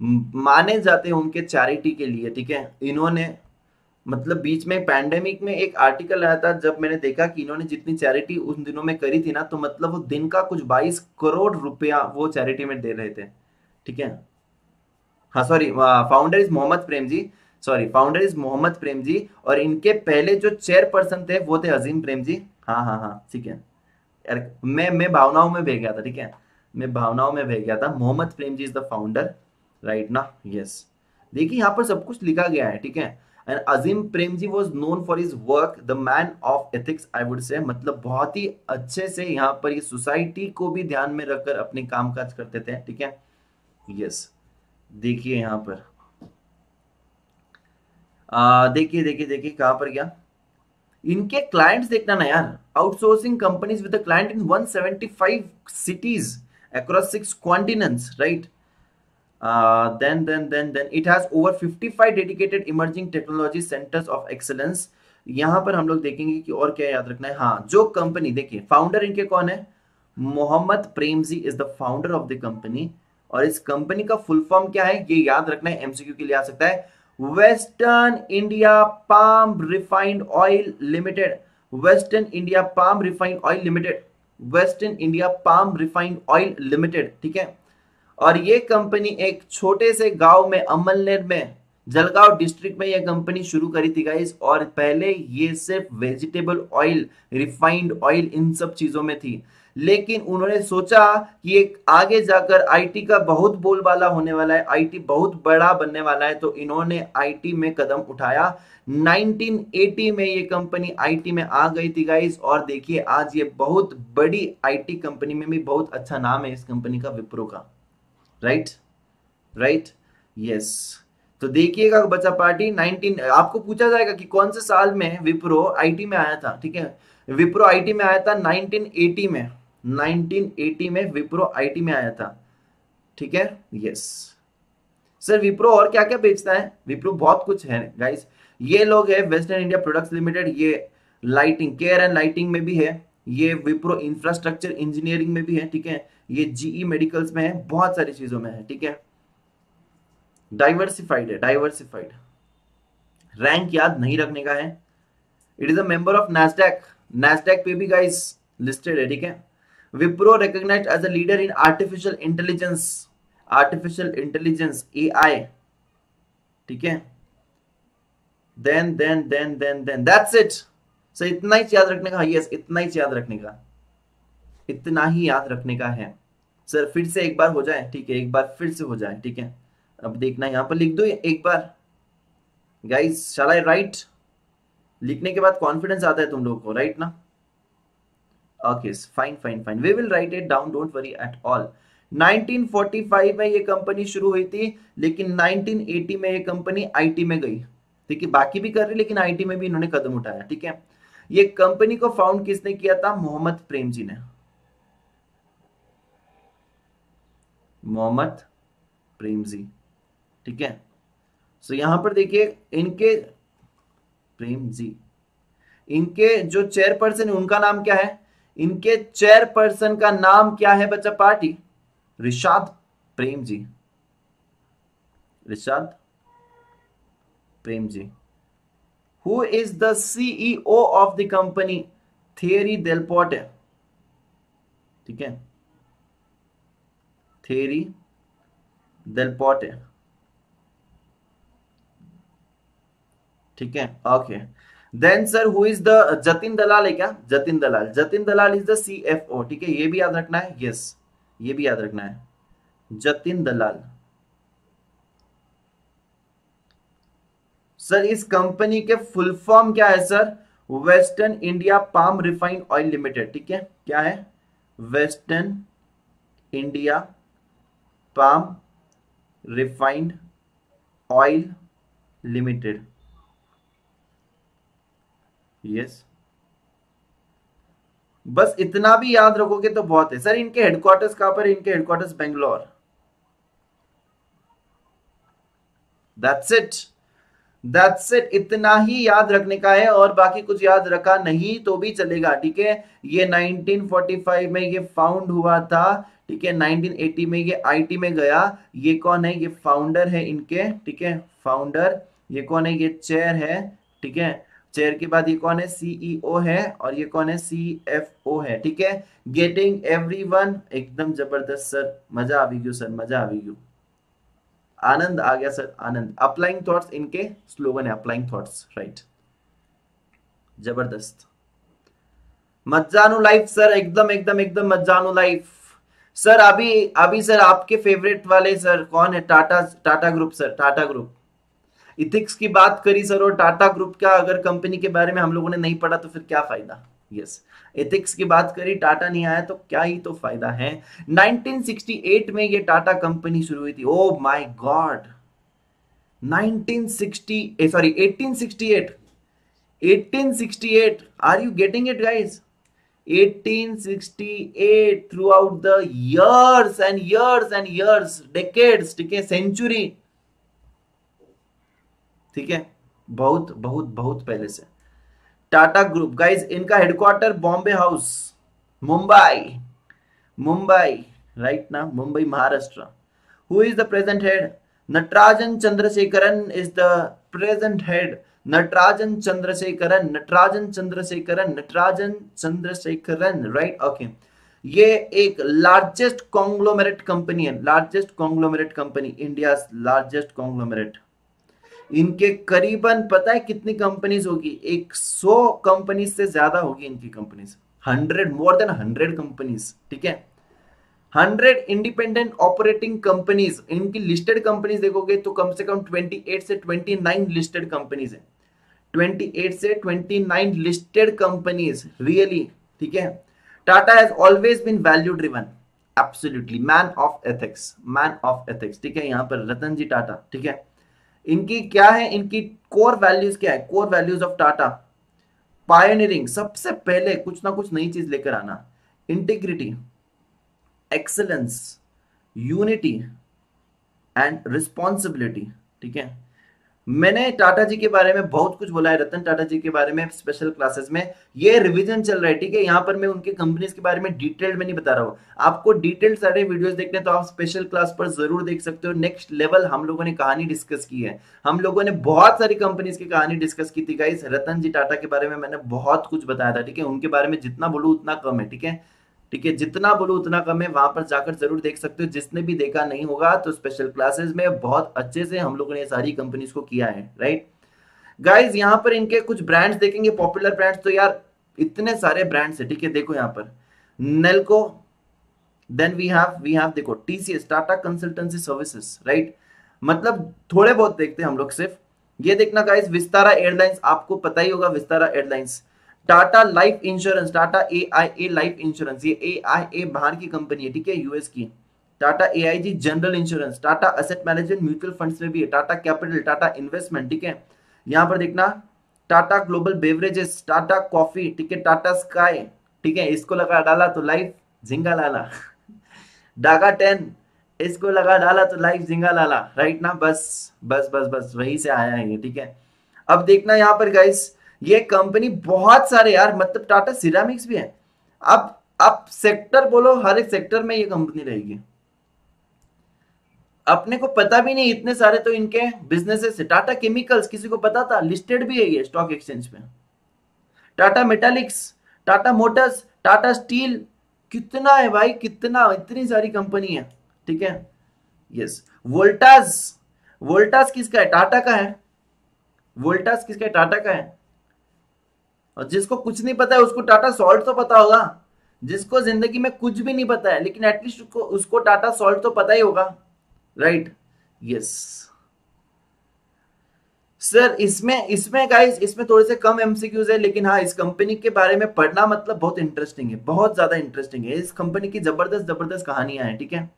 माने जाते हैं उनके चैरिटी के लिए, ठीक है? इन्होंने मतलब बीच में पैंडेमिक में एक आर्टिकल आया था, जब मैंने देखा कि इन्होंने जितनी चैरिटी उन दिनों में करी थी ना तो मतलब वो दिन का कुछ 22 करोड़ रुपया वो चैरिटी में दे रहे थे। ठीक है? हाँ sorry founder is Mohammad Prem ji. Sorry founder is Mohammad Prem ji और इनके पहले जो चेयरपर्सन थे, वो थे अजीम प्रेम जी। हाँ हाँ हाँ ठीक है। यार, मैं मैं भावनाओं में भेज गया था, ठीक है? मैं भावनाओं में भेज गया था। Mohammad Prem ji is the founder right ना यस देखिए, यहाँ पर सब कुछ लिखा गया है, ठीक है? And Azim Prem ji was known for is work the man of ethics I would say मतलब बहुत ही अच्छे से यहाँ पर ये सोसाइटी को भी ध्यान में रखकर अपने काम काज करते थे, ठीक है? यस देखिए यहाँ पर। देखिए देखिए देखिए, कहाँ पर गया? इनके क्लाइंट्स देखना ना यार। Outsourcing companies with client in 175 cities across six continents right then then then then it has over 55 dedicated emerging technology centres of excellence यहाँ पर हम लोग देखेंगे कि और क्या याद रखना है। हाँ जो कंपनी देखिए फाउंडर इनके कौन है? Mohammad Premji is the founder of the company और इस कंपनी का फुल फॉर्म क्या है? ये याद रखना है एमसीक्यू के लिए आ सकता है। Western India Palm Refined Oil Limited Western India Palm Refined Oil Limited Western India Palm Refined Oil Limited ठीक है? और ये कंपनी एक छोटे से गाँव में, अमलनेर में, जलगांव डिस्ट्रिक्ट में यह कंपनी शुरू करी थी गाइस और पहले ये सिर्फ़ वेजिटेबल ऑयल रिफाइंड ऑयल इन सब चीज़ों में थी। लेकिन उन्होंने सोचा कि एक आगे जाकर आईटी का बहुत बोलबाला होने वाला है आईटी बहुत बड़ा बनने वाला है तो इन्होंने आईटी में कदम उठाया। 1980 में ये कंपनी आईटी में आ गई थी गाइस और देखिए आज ये बहुत बड़ी आईटी कंपनी में भी बहुत अच्छा नाम है इस कंपनी का विप्रो का। राइट? राइट? यस तो देखिएगा बच्चा पार्टी 19 आपको पूछा जाएगा कि कौन से साल में विप्रो आईटी में आया था, ठीक है? विप्रो आईटी में आया था 1980 में। 1980 में विप्रो आईटी में आया था, ठीक है? यस सर, विप्रो और क्या क्या बेचता है? विप्रो बहुत कुछ है गाइस ये लोग है वेस्टर्न इंडिया प्रोडक्ट्स लिमिटेड ये लाइटिंग केयर एंड लाइटिंग में भी है, ये विप्रो इंफ्रास्ट्रक्चर इंजीनियरिंग में भी है, ठीक है? ये जीई मेडिकल्स e में है बहुत सारी चीज़ों में है ठीक है? डाइवर्सिफाइड है डाइवर्सिफाइड रैंक याद नहीं रखने का है। It is a of Nasdaq Nasdaq पे भी गाइस लिस्टेड है ठीक है? Wipro recognized as a leader in artificial intelligence, artificial intelligence AI. ठीक है? Then then then then then that's it so इतना ही याद रखने का यस इतना ही याद रखने का। इतना ही याद रखने का है। सर, फिर से एक बार हो जाए, ठीक है, एक बार फिर से हो जाए, ठीक है। अब देखना, यहाँ पर लिख दो एक बार। गाइस शाल राइट लिखने के बाद कॉन्फिडेंस आता है तुम लोगों को राइट ना? Okay, fine fine fine. We will write it down, don't worry at all. 1945 में ये कंपनी शुरू हुई थी, लेकिन 1980 में ये कंपनी आईटी में गई। ठीक है बाकी भी कर रही, लेकिन आईटी में भी इन्होंने कदम उठाया, ठीक है। ये कंपनी को फाउंड किसने किया था? मोहम्मद प्रेम जी ने। मोहम्मद प्रेम जी ठीक है? सो यहाँ पर देखिए, इनके प्रेम जी इनके जो चेयरपर्सन उनका नाम क्या है? इनके चेयरपर्सन का नाम क्या है बच्चा party? Rishad Prem ji Rishad Prem ji who is the CEO of the company Thierry Delporte ठीक है? थियरी डेलपोर्ट है ठीक है? Okay then sir who is the Jatin Dalal है क्या? Jatin Dalal Jatin Dalal is the C F O ठीक है? ये भी याद रखना है? यस ये भी याद रखना है। जतिन दलाल सर इस कंपनी के फुल फॉर्म क्या है sir Western India Palm Refined Oil Limited ठीक है? क्या है? Western India Palm Refined Oil Limited yes बस इतना भी याद रखोगे तो बहुत है। सर, इनके हेडक्वार्टर्स कहाँ पर इनके headquarters Bangalore that's it that's it इतना ही याद रखने का है और बाकी कुछ याद रखा नहीं तो भी चलेगा, ठीक है? ये 1945 में ये फाउंड हुआ था, ठीक है? 1980 में ये आईटी में गया। ये कौन है? ये फाउंडर है इनके, ठीक है? फाउंडर ये कौन है? ये चेयर है, ठीक है? चेयर के बाद ये कौन है? सीईओ e है और ये कौन है? सीएफओ है, ठीक है? गेटिंग एवरीवन एकदम ज़बरदस्त सर मज़ा आ गई सर मज़ा आ गई आनंद आ गया, सर, आनंद। अप्लाइंग थॉट्स इनके स्लोगन है अप्लाइंग थॉट्स राइट ज़बरदस्त। मज्जानु लाइफ सर, एकदम एकदम एकदम मज्जानु लाइफ सर, अभी अभी, सर, आपके फेवरेट वाले, सर, कौन है? Tata Tata group sir, Tata group ethics की बात करी, सर, और टाटा ग्रुप का अगर कंपनी के बारे में हम लोगों ने नहीं पढ़ा तो फिर क्या फ़ायदा? यस एथिक्स की बात करी टाटा नहीं आया तो क्या ही तो फ़ायदा है? 1968 में ये टाटा कंपनी शुरू हुई थी। ओ my god 1960 sorry 1868 1868 are you getting it guys 1868 throughout the years and years and years, decades, ठीक है सेंचुरी ठीक है? बहुत बहुत बहुत पहले से। टाटा ग्रुप गाइज़ इनका headquarter Bombay house Mumbai Mumbai right ना? Mumbai Maharashtra who is the present head Natarajan Chandrasekaran is the present head Natarajan Chandrasekaran Natarajan Chandrasekaran Natarajan Chandrasekaran right okay ये एक लार्जेस्ट कॉन्ग्लोमेरेट कंपनी है. Largest conglomerate company India largest conglomerate इनके करीबन, पता है कितनी कंपनीज़ होगी? एक सौ कंपनीज़ से ज़्यादा होगी इनकी companies hundred more than hundred companies ठीक है? हंड्रेड इंडिपेंडेंट ऑपरेटिंग कंपनीज़ इनकी लिस्टेड कंपनीज़ देखोगे तो कम से कम ट्वेंटी एट से ट्वेंटी नाइन लिस्टेड कंपनीज़ है. ट्वेंटी एट से twenty nine listed companies really ठीक है? Tata has always been value driven absolutely man of ethics man of ethics ठीक है? यहाँ पर रतन जी टाटा, ठीक है? इनकी क्या है? इनकी कोर वैल्यूज़ क्या है? Core values of Tata pioneering सबसे पहले कुछ ना कुछ नई चीज़ लेकर आना। Integrity excellence unity and responsibility ठीक है? मैंने टाटा जी के बारे में बहुत कुछ बोला है, रतन टाटा जी के बारे में स्पेशल क्लासेस में। ये रिवीजन चल रहा है, ठीक है? यहाँ पर मैं उनके कंपनीज़ के बारे में डिटेल में नहीं बता रहा हूँ। आपको डिटेल सारे वीडियोस देखने तो आप स्पेशल क्लास पर ज़रूर देख सकते हो। नेक्स्ट लेवल हम लोगों ने कहानी डिस्कस की है। हम लोगों ने बहुत सारी कंपनीज़ की कहानी डिस्कस की थी गाइस रतन जी टाटा के बारे में मैंने बहुत कुछ बताया था, ठीक है? उनके बारे में जितना बोलू, उतना कम है, ठीक है? ठीक है, जितना बोलो उतना कम है, वहाँ पर जाकर ज़रूर देख सकते हो। जिसने भी देखा नहीं होगा तो स्पेशल क्लासेस में बहुत अच्छे से हम लोगों ने सारी कंपनीज़ को किया है राइट गाइज़ यहाँ पर इनके कुछ ब्रांड्स देखेंगे पॉपुलर ब्रांड्स तो यार, इतने सारे ब्रांड्स है, ठीक है, देखो यहाँ पर। Nelco then we have we have देखो TCS Tata consultancy services right मतलब थोड़े बहुत देखते हैं हम लोग सिर्फ़। ये देखना गाइज़ विस्तारा एयरलाइंस आपको पता ही होगा Vistara airlines Tata life insurance, Tata A I A life insurance, ये ए आई ए बाहर की कंपनी है, ठीक है यूएस की। Tata A I G general insurance, Tata asset management mutual funds में भी है, टाटा कैपिटल टाटा इन्वेस्टमेंट ठीक है। यहाँ पर देखना, Tata global beverages Tata coffee ठीक है, टाटा स्काई ठीक है, इसको लगा डाला तो लाइफ झिंगा लाला। डागा टेन इसको लगा डाला तो लाइफ झिंगा लाला राइट ना? बस बस बस बस, वही से आया है ठीक है। अब देखना यहाँ पर गाइस ये कंपनी बहुत सारे यार मतलब टाटा सिरामिक्स भी है। अब अब सेक्टर बोलो, हर एक सेक्टर में ये कंपनी रहेगी। अपने को पता भी नहीं इतने सारे तो इनके बिजनेसेस है। टाटा केमिकल्स किसी को पता था? लिस्टेड भी है ये स्टॉक एक्सचेंज पे Tata metaliks Tata motors Tata steel कितना है भाई, कितना, इतनी सारी कंपनी है। ठीक है? यस वोल्टास वोल्टास किसका है? टाटा का है। वोल्टास किसका है? टाटा का है। और जिसको कुछ नहीं पता है, उसको टाटा सॉल्ट तो पता होगा। जिसको ज़िंदगी में कुछ भी नहीं पता है, लेकिन एटलीस्ट उसको उसको टाटा सॉल्ट तो पता ही होगा। राइट यस सर इसमें इसमें गाइस इसमें थोड़े से कम एमसीक्यूज है, लेकिन हाँ इस कंपनी के बारे में पढ़ना मतलब बहुत इंटरेस्टिंग है, बहुत ज़्यादा इंटरेस्टिंग है। इस कंपनी की ज़बरदस्त ज़बरदस्त कहानियाँ हैं, ठीक है?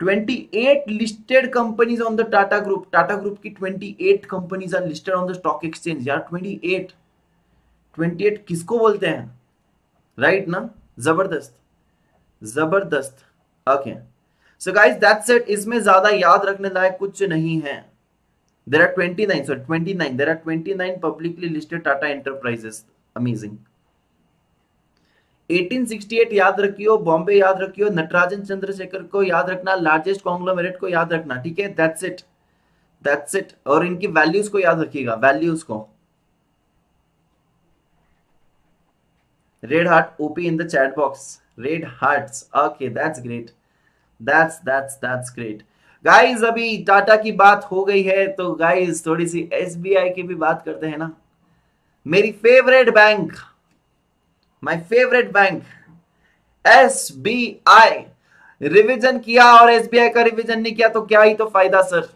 28 listed companies on the Tata group Tata group की 28 companies are listed on the stock exchange यार 28 ट्वेंटी एट किसको बोलते हैं? राइट right ना? ज़बरदस्त। ज़बरदस्त। Okay so guys that's it इसमें ज़्यादा याद रखने लायक कुछ नहीं है। There are twenty nine sorry twenty nine there are twenty nine publicly listed Tata enterprises amazing 1868 याद रखियो बॉम्बे याद रखियो, नटराजन चंद्रशेखर को याद रखना लार्जेस्ट कॉन्ग्लोमेरेट को याद रखना, ठीक है? दैट्स इट दैट्स इट और इनकी वैल्यूज़ को याद रखिएगा वैल्यूज़ को। Red heart op in the chat box. Red hearts. Okay, that's great. That's that's that's great. Guys अभी टाटा की बात हो गई है तो गाइस थोड़ी सी एस की भी बात करते हैं ना। मेरी favourite bank my favourite bank S B I revision किया और SBI का रिविजन नहीं किया तो क्या ही तो फ़ायदा सर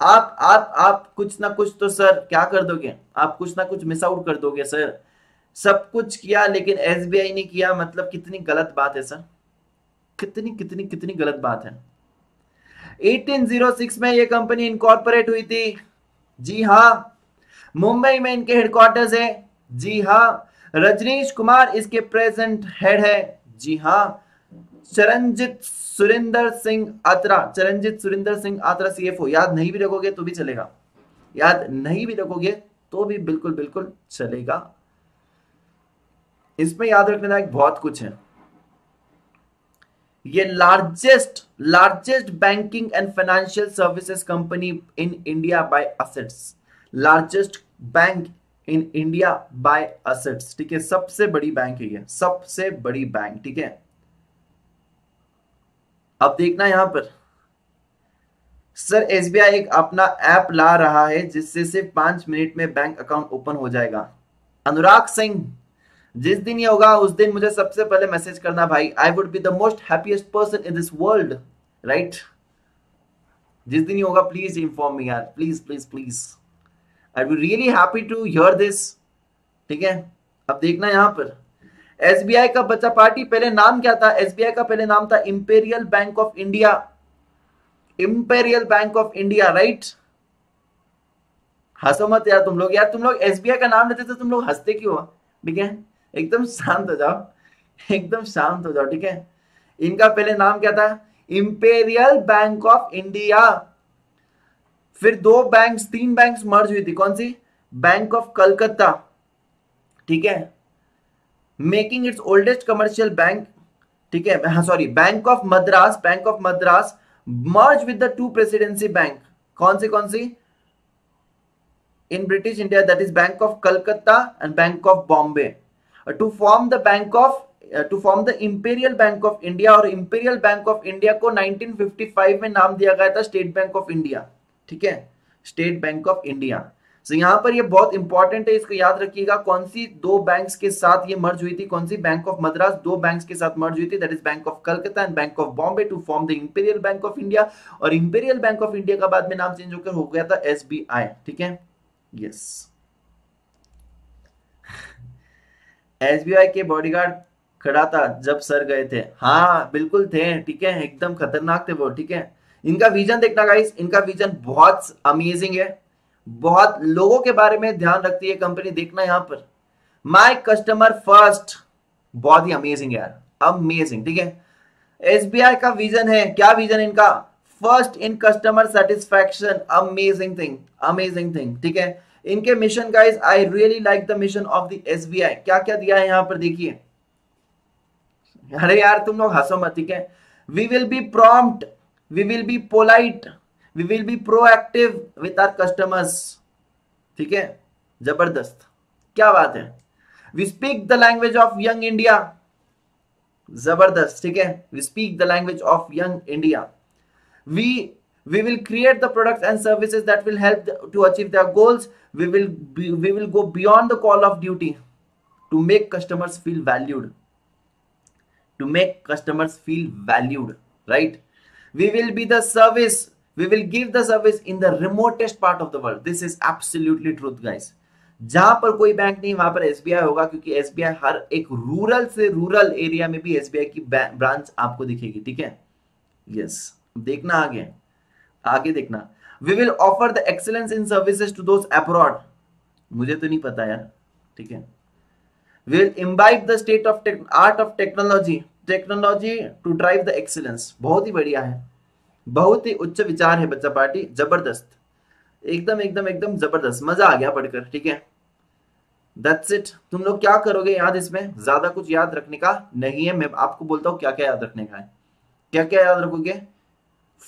आप आप आप कुछ ना कुछ तो सर क्या कर दोगे? आप कुछ ना कुछ मिस आउट कर दोगे सर सब कुछ किया, लेकिन एसबीआई ने किया मतलब कितनी गलत बात है सर? कितनी कितनी कितनी गलत बात है? 1806 में ये कंपनी इनकॉर्पोरेट हुई थी। जी हाँ। मुंबई में इनके हेडक्वार्टर्स है। जी हाँ। रजनीश कुमार इसके प्रेजेंट हेड है। जी हाँ। चरणजीत सुरेंद्र सिंह आत्रा। चरणजीत सुरेंद्र सिंह आत्रा सीएफओ याद नहीं भी रखोगे तो भी चलेगा। याद नहीं भी रखोगे तो भी बिल्कुल बिल्कुल चलेगा। इसमें याद रखने लायक बहुत कुछ है। ये largest largest banking and financial services company in India by assets largest bank in India by assets ठीक है? सबसे बड़ी बैंक है ये। सबसे बड़ी बैंक ठीक है? अब देखना यहाँ पर। सर एसबीआई एक अपना ऐप ला रहा है, जिससे सिर्फ़ पाँच मिनट में बैंक अकाउंट ओपन हो जाएगा। अनुराग सिंह जिस दिन ये होगा, उस दिन मुझे सबसे पहले मैसेज करना, भाई I would be the most happiest person in this world right जिस दिन ये होगा प्लीज़ इन्फॉर्म मी यार please please please I be really happy to hear this ठीक है? अब देखना यहाँ पर। एसबीआई का बच्चा पार्टी, पहले नाम क्या था? एसबीआई का पहले नाम था Imperial Bank of India Imperial Bank of India right हंसो मत यार तुम लोग। यार तुम लोग एसबीआई का नाम लेते थे तुम लोग हँसते क्यों ठीक है? एकदम शांत हो जाओ। एकदम शांत हो जाओ, ठीक है? इनका पहले नाम क्या था? इंपेरियल बैंक ऑफ़ इंडिया फिर दो बैंक्स तीन बैंक्स मर्ज हुई थी। कौन सी? बैंक ऑफ़ कलकत्ता ठीक है? Making its oldest commercial bank ठीक है? हाँ sorry Bank of Madras Bank of Madras merge with the two presidency bank कौन सी कौन सी? In British India that is Bank of Calcutta and Bank of Bombay to form the Bank of to form the Imperial Bank of India और इंपेरियल बैंक ऑफ़ इंडिया को 1955 में नाम दिया गया था स्टेट बैंक ऑफ़ इंडिया ठीक है? State Bank of India so यहाँ पर ये बहुत इंपॉर्टेंट है, इसको याद रखिएगा, कौन सी दो बैंक्स के साथ ये मर्ज हुई थी? कौन सी बैंक ऑफ़ मद्रास दो बैंक्स के साथ मर्ज हुई थी? That is Bank of Calcutta and Bank of Bombay to form the Imperial Bank of India और इंपेरियल बैंक ऑफ़ इंडिया का बाद में नाम चेंज होकर हो गया था एस ठीक है? यस एसबीआई के बॉडीगार्ड खड़ा था जब सर गए थे। हाँ बिल्कुल थे, ठीक है, एकदम खतरनाक थे वो, ठीक है। इनका विजन देखना गाइस इनका विजन बहुत अमेजिंग है। बहुत लोगों के बारे में ध्यान रखती है कंपनी देखना यहाँ पर। माय कस्टमर फ़र्स्ट बहुत ही अमेजिंग यार अमेजिंग ठीक है। एसबीआई का विजन है, क्या विजन इनका? First in customer satisfaction amazing thing amazing thing ठीक है। इनके mission guys I really like the mission of the SBI क्या क्या दिया है यहाँ पर देखिए। अरे यार, तुम लोग हंसो मत, ठीक है? We will be prompt we will be polite we will be proactive with our customers ठीक है? ज़बरदस्त। क्या बात है? We speak the language of young India ज़बरदस्त, ठीक है? We speak the language of young India we we will create the products and services that will help to achieve their goals we will be, we will go beyond the call of duty to make customers feel valued to make customers feel valued right we will be the service we will give the service in the remotest part of the world this is absolutely truth guys जहां पर कोई बैंक नहीं वहां पर एसबीआई होगा क्योंकि एसबीआई हर एक रूरल से रूरल एरिया में भी एसबीआई की ब्रांच आपको दिखेगी ठीक है यस देखना आगे आगे देखना। We will offer the excellence in services to those abroad मुझे तो नहीं पता यार, ठीक है? We will imbibe the state of art of technology technology to drive the excellence बहुत ही बढ़िया है। बहुत ही उच्च विचार है बच्चा पार्टी, ज़बरदस्त। एकदम एकदम एकदम ज़बरदस्त। मज़ा आ गया पढ़कर, ठीक है? दैट्स इट तुम लोग क्या करोगे याद इसमें? ज़्यादा कुछ याद रखने का नहीं है। मैं आपको बोलता हूँ क्या क्या याद रखने का है। क्या क्या याद रखोगे?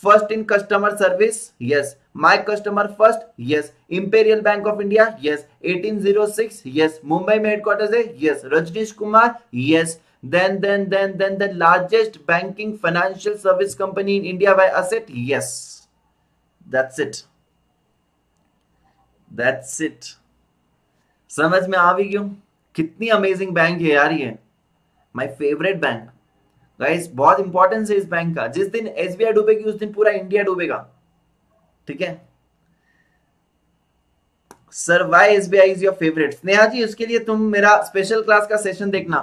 First in customer service yes my customer first yes Imperial Bank of India yes 1806 yes Mumbai में हेडक्वार्टर है yes Rajnish Kumar yes then then then then the largest banking financial service company in India by asset yes that's it that's it समझ में आ भी क्यों कितनी अमेजिंग बैंक है यार ये। माई फेवरेट बैंक गाइस बहुत इंपॉर्टेंस है इस बैंक का। जिस दिन एसबीआई डूबेगी, उस दिन पूरा इंडिया डूबेगा। ठीक है? Sir why S B I is your favourite Sneha ji, उसके लिए तुम मेरा स्पेशल क्लास का सेशन देखना।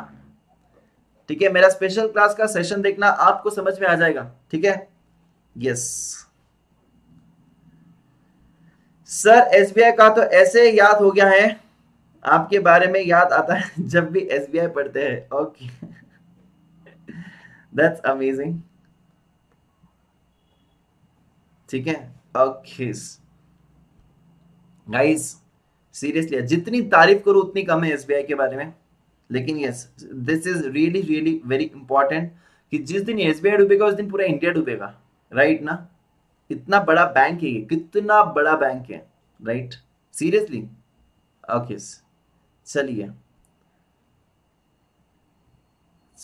ठीक है? मेरा स्पेशल क्लास का सेशन देखना आपको समझ में आ जाएगा। ठीक है? यस सर एसबीआई का तो ऐसे याद हो गया है। आपके बारे में याद आता है जब भी एसबीआई पढ़ते हैं। ओके दैट्स अमेजिंग ठीक है? ओके गाइस सीरियसली जितनी तारीफ़ करो, उतनी कम है एसबीआई के बारे में। लेकिन yes this is really really very important कि जिस दिन एसबीआई डूबेगा, उस दिन पूरा इंडिया डूबेगा। राइट ना? इतना बड़ा बैंक है ये। कितना बड़ा बैंक है। राइट सीरियसली ओके चलिए।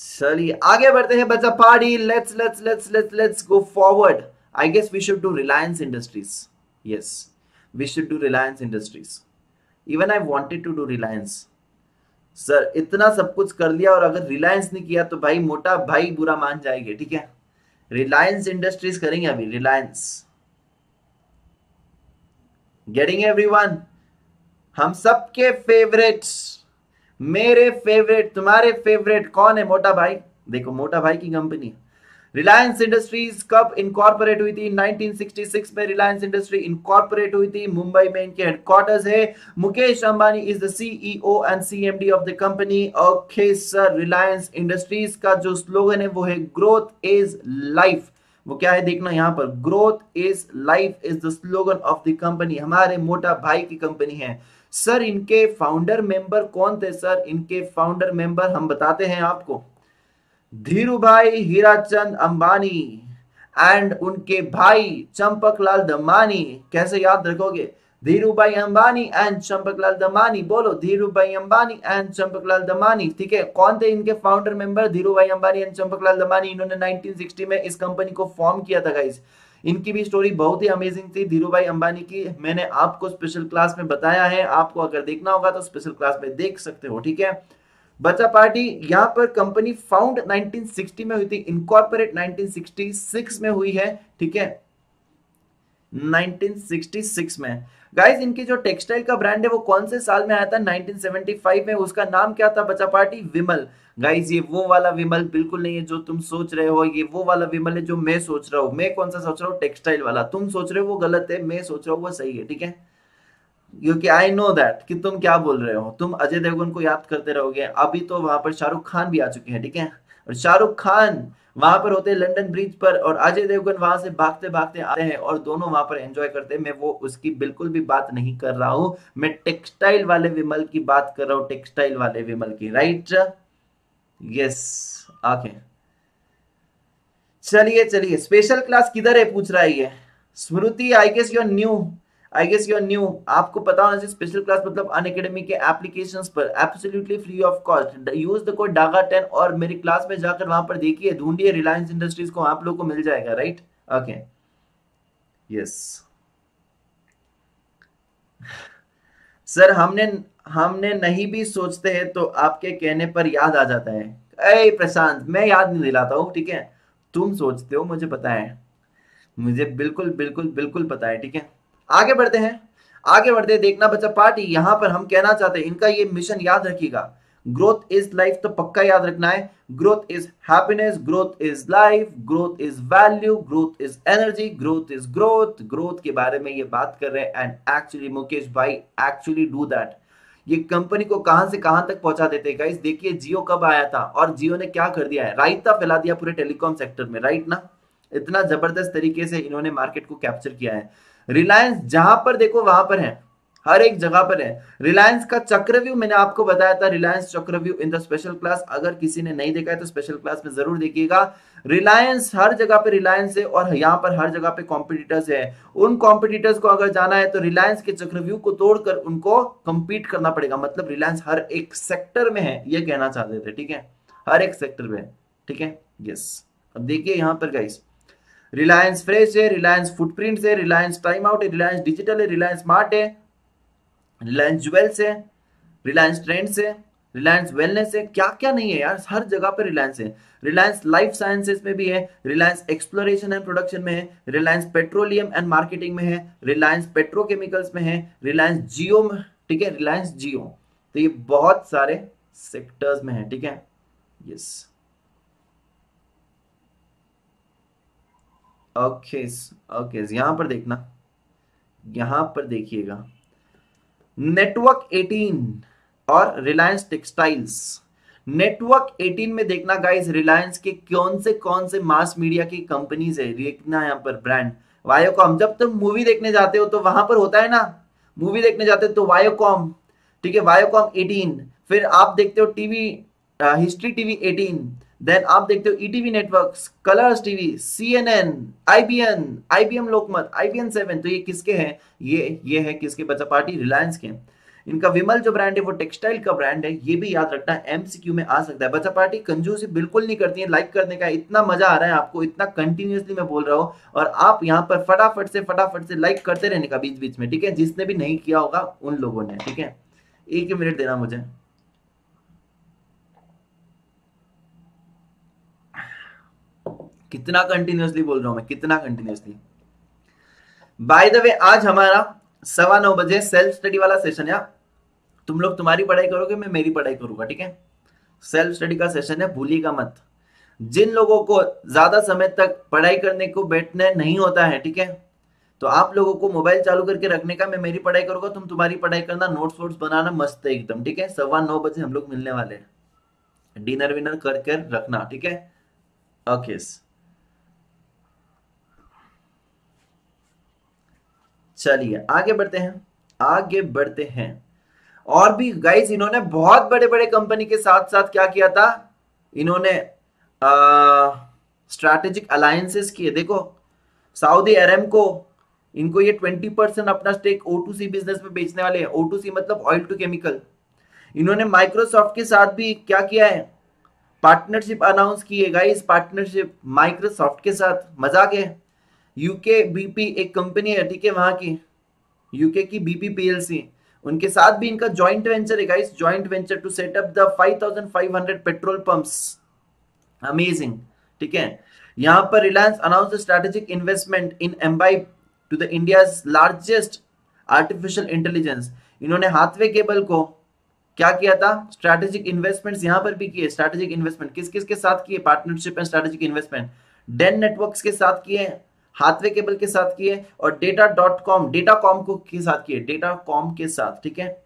चलिए, आगे बढ़ते हैं बच्चा party. Let's let's let's let's let's go forward I guess we should do Reliance Industries yes we should do Reliance Industries even I wanted to do Reliance sir इतना सब कुछ कर लिया और अगर रिलायंस नहीं किया तो भाई मोटा भाई बुरा मान जाएँगे, ठीक है? रिलायंस इंडस्ट्रीज़ करेंगे अभी रिलायंस गेटिंग एवरीवन हम सबके फेवरेट मेरे फेवरेट तुम्हारे फेवरेट कौन है मोटा भाई? देखो, मोटा भाई की कंपनी रिलायंस इंडस्ट्रीज़ कब इनकॉर्पोरेट हुई थी? 1966 में रिलायंस इंडस्ट्री इनकॉर्पोरेट हुई थी। मुंबई में इनके हेडक्वार्टर्स है। Mukesh Ambani is the CEO and CMD of the company okay sir Reliance Industries का जो स्लोगन है, वो है ग्रोथ इज़ लाइफ वो क्या है देखना यहाँ पर? Growth is life is the slogan of the company हमारे मोटा भाई की कंपनी है। सर, इनके फाउंडर मेंबर कौन थे सर? इनके फाउंडर मेंबर हम बताते हैं आपको। धीरू भाई हीराचंद अंबानी एंड उनके भाई चंपकलाल दमानी। कैसे याद रखोगे? धीरू भाई अंबानी एंड चंपकलाल दमानी। बोलो धीरू भाई अंबानी एंड चंपकलाल दमानी। ठीक है, कौन थे इनके फाउंडर मेंबर धीरू भाई अंबानी एंड चंपकलाल दमानी। इन्होंने 1960 में इस कंपनी को फॉर्म किया था गाइस इनकी भी स्टोरी बहुत ही अमेजिंग थी। धीरू भाई अंबानी की, मैंने आपको स्पेशल क्लास में बताया है। आपको अगर देखना होगा तो स्पेशल क्लास में देख सकते हो, ठीक है? बच्चा पार्टी, यहाँ पर कंपनी फाउंड 1960 में हुई थी इनकॉर्पोरेट 1966 में हुई है, ठीक है? 1966 में। गाइस इनकी जो टेक्सटाइल का ब्रांड है, वो कौन से साल में आया था? 1975 में। उसका नाम क्या था बच्चा पार्टी? विमल। गाइस ये वो वाला विमल बिल्कुल नहीं है जो तुम सोच रहे हो। ये वो वाला विमल है जो मैं सोच रहा हूँ। मैं कौन सा सोच रहा हूँ? टेक्सटाइल वाला। तुम सोच रहे हो वो गलत है, मैं सोच रहा हूँ वो सही है, ठीक है? क्योंकि आई नो दैट कि तुम क्या बोल रहे हो। तुम अजय देवगन को याद करते रहोगे। अभी तो वहाँ पर शाहरुख खान भी आ चुके हैं, ठीक है? और शाहरुख खान वहाँ पर होते लंदन ब्रिज पर, और अजय देवगन वहाँ से भागते भागते आते हैं और दोनों वहाँ पर एंजॉय करते हैं। मैं वो उसकी बिल्कुल भी बात नहीं कर रहा हूँ। मैं टेक्सटाइल वाले विमल की बात कर रहा हूँ टेक्सटाइल वाले विमल की राइट यस ओके चलिए चलिए स्पेशल क्लास किधर है, पूछ रहा है ये? Smriti I guess your new I guess you are new आपको पता होना चाहिए स्पेशल क्लास मतलब अन अकेडमी के एप्लीकेशंस पर। Absolutely free of cost use the code Daga ten और मेरी क्लास में जाकर वहाँ पर देखिए, ढूंढिए रिलायंस इंडस्ट्रीज़ को, आप लोग को मिल जाएगा राइट ओके यस सर हमने हमने नहीं भी सोचते हैं तो आपके कहने पर याद आ जाता है। अरे प्रशांत, मैं याद नहीं दिलाता हूँ, ठीक है? तुम सोचते हो, मुझे पता है। मुझे बिल्कुल बिल्कुल बिल्कुल पता है, ठीक है? आगे बढ़ते हैं। आगे बढ़ते हैं, देखना बच्चा पार्टी, यहाँ पर हम कहना चाहते हैं, इनका ये मिशन याद रखिएगा। ग्रोथ इज़ लाइफ तो पक्का याद रखना है। Growth is happiness growth is life growth is value growth is energy growth is growth growth के बारे में ये बात कर रहे हैं एंड एक्चुअली मुकेश भाई एक्चुअली डू दैट ये कंपनी को कहाँ से कहाँ तक पहुँचा देते गाइस देखिए, जियो कब आया था और जियो ने क्या कर दिया है? राइता फैला दिया पूरे टेलीकॉम सेक्टर में राइट ना? इतना ज़बरदस्त तरीके से इन्होंने मार्केट को कैप्चर किया है। रिलायंस जहाँ पर देखो, वहाँ पर है। हर एक जगह पर है। रिलायंस का चक्रव्यू मैंने आपको बताया था। रिलायंस चक्रव्यू इन द स्पेशल क्लास अगर किसी ने नहीं देखा है तो स्पेशल क्लास में ज़रूर देखिएगा। रिलायंस हर जगह पे रिलायंस है और यहाँ पर हर जगह पे कॉम्पिटिटर्स है। उन कॉम्पिटिटर्स को अगर जाना है तो रिलायंस के चक्रव्यू को तोड़कर उनको कंपीट करना पड़ेगा। मतलब रिलायंस हर एक सेक्टर में है, ये कहना चाहते थे, ठीक है? हर एक सेक्टर में ठीक है? यस अब देखिए यहाँ पर गाइस रिलायंस फ्रेश है रिलायंस फुटप्रिंट है रिलायंस टाइम आउट है रिलायंस डिजिटल है रिलायंस स्मार्ट है रिलायंस ज्वेल्स है रिलायंस ट्रेंड्स है रिलायंस वेलनेस है क्या क्या नहीं है यार हर जगह पर रिलायंस है रिलायंस लाइफ साइंसेस में भी है रिलायंस एक्सप्लोरेशन एंड प्रोडक्शन में है रिलायंस पेट्रोलियम एंड मार्केटिंग में है रिलायंस पेट्रोकेमिकल्स में है रिलायंस जियो में ठीक है रिलायंस जियो तो ये बहुत सारे सेक्टर्स में है ठीक है यस ओके ओके यहाँ पर देखना, यहाँ पर देखिएगा। नेटवर्क 18 और रिलायंस टेक्सटाइल्स। नेटवर्क 18 में देखना गाइस रिलायंस के कौन से कौन से मास मीडिया की कंपनीज़ है? देखना यहाँ पर ब्रांड वायोकॉम जब तुम तो मूवी देखने जाते हो तो वहाँ पर होता है ना मूवी देखने जाते हो तो वायोकॉम ठीक है? वायोकॉम 18 फिर आप देखते हो टीवी हिस्ट्री टीवी 18 देन आप देखते हो ETV networks Colors TV CNN IBN IBM Lokmat IBN seven तो ये किसके हैं? ये ये है किसके? बच्चा पार्टी रिलायंस के। इनका विमल जो ब्रांड है, वो टेक्सटाइल का ब्रांड है, ये भी याद रखना एमसीक्यू में आ सकता है। बच्चा पार्टी कंजूसी बिल्कुल नहीं करती है लाइक करने का इतना मज़ा आ रहा है आपको, इतना कंटिन्यूसली मैं बोल रहा हूँ, और आप यहाँ पर फटाफट से फटाफट से लाइक करते रहने का बीच बीच में, ठीक है? जिसने भी नहीं किया होगा, उन लोगों ने, ठीक है? एक मिनट देना मुझे। कितना कंटिन्यूसली बोल रहा हूँ मैं, कितना कंटिन्यूसली बाय द वे आज हमारा सवा नौ बजे सेल्फ स्टडी वाला सेशन है तुम लोग तुम्हारी पढ़ाई करोगे, मैं मेरी पढ़ाई करूँगा, ठीक है? सेल्फ स्टडी का सेशन है भूलिएगा मत। जिन लोगों को ज़्यादा समय तक पढ़ाई करने को बैठने नहीं होता है, ठीक है? तो आप लोगों को मोबाइल चालू करके रखने का मैं मेरी पढ़ाई करूँगा, तुम तुम्हारी पढ़ाई करना नोट्स वोट्स बनाना मस्त है एकदम, ठीक है? सवा नौ बजे हम लोग मिलने वाले हैं। डिनर विनर करके रखना, ठीक है? ओके चलिए, आगे बढ़ते हैं। आगे बढ़ते हैं। और भी गाइस इन्होंने बहुत बड़े बड़े कंपनी के साथ साथ क्या किया था? इन्होंने स्ट्रैटेजिक अलायंसेस किए। देखो सऊदी अरब को, इनको ये ट्वेंटी परसेंट अपना stake O to C business में बेचने वाले हैं। ओ टू सी मतलब ऑयल टू केमिकल इन्होंने माइक्रोसॉफ्ट के साथ भी क्या किया है? पार्टनरशिप अनाउंस की है गाइस पार्टनरशिप माइक्रोसॉफ्ट के साथ। मज़ाक है यूके बीपी एक कंपनी है, ठीक है, वहाँ की। यूके की बीपी पीएलसी उनके साथ भी इनका जॉइंट वेंचर है guys joint venture to set up the 5500 petrol pumps amazing ठीक है। यहाँ पर Reliance announce strategic investment in Embibe to the India largest artificial intelligence इन्होंने हाथवे केबल को क्या किया था? स्ट्रेटेजिक इन्वेस्टमेंट्स यहाँ पर भी किए। स्ट्रेटेजिक इन्वेस्टमेंट किस किस के साथ किए? Partnership and strategic investment Den networks के साथ किए। हाथवे केबल के साथ किए और data dot com data com को के साथ किए डेटा कॉम के साथ, ठीक है?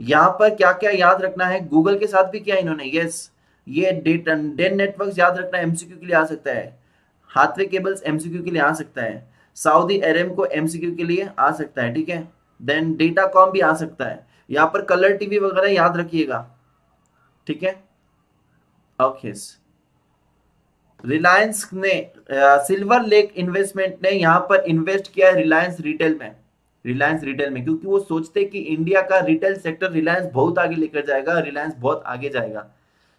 यहाँ पर क्या क्या याद रखना है? गूगल के साथ भी किया इन्होंने यस ये डेटा डेन नेटवर्क याद रखना एमसीक्यू के लिए आ सकता है। हाथवे केबल्स एमसीक्यू के लिए आ सकता है। सऊदी अरब को एमसीक्यू के लिए आ सकता है, ठीक है? देन डेटा कॉम भी आ सकता है। यहाँ पर कलर टीवी वगैरह याद रखिएगा, ठीक है? ओके रिलायंस ने सिल्वर लेक इन्वेस्टमेंट ने यहाँ पर इन्वेस्ट किया है रिलायंस रिटेल में। रिलायंस रिटेल में क्योंकि वो सोचते कि इंडिया का रिटेल सेक्टर रिलायंस बहुत आगे लेकर जाएगा रिलायंस बहुत आगे जाएगा।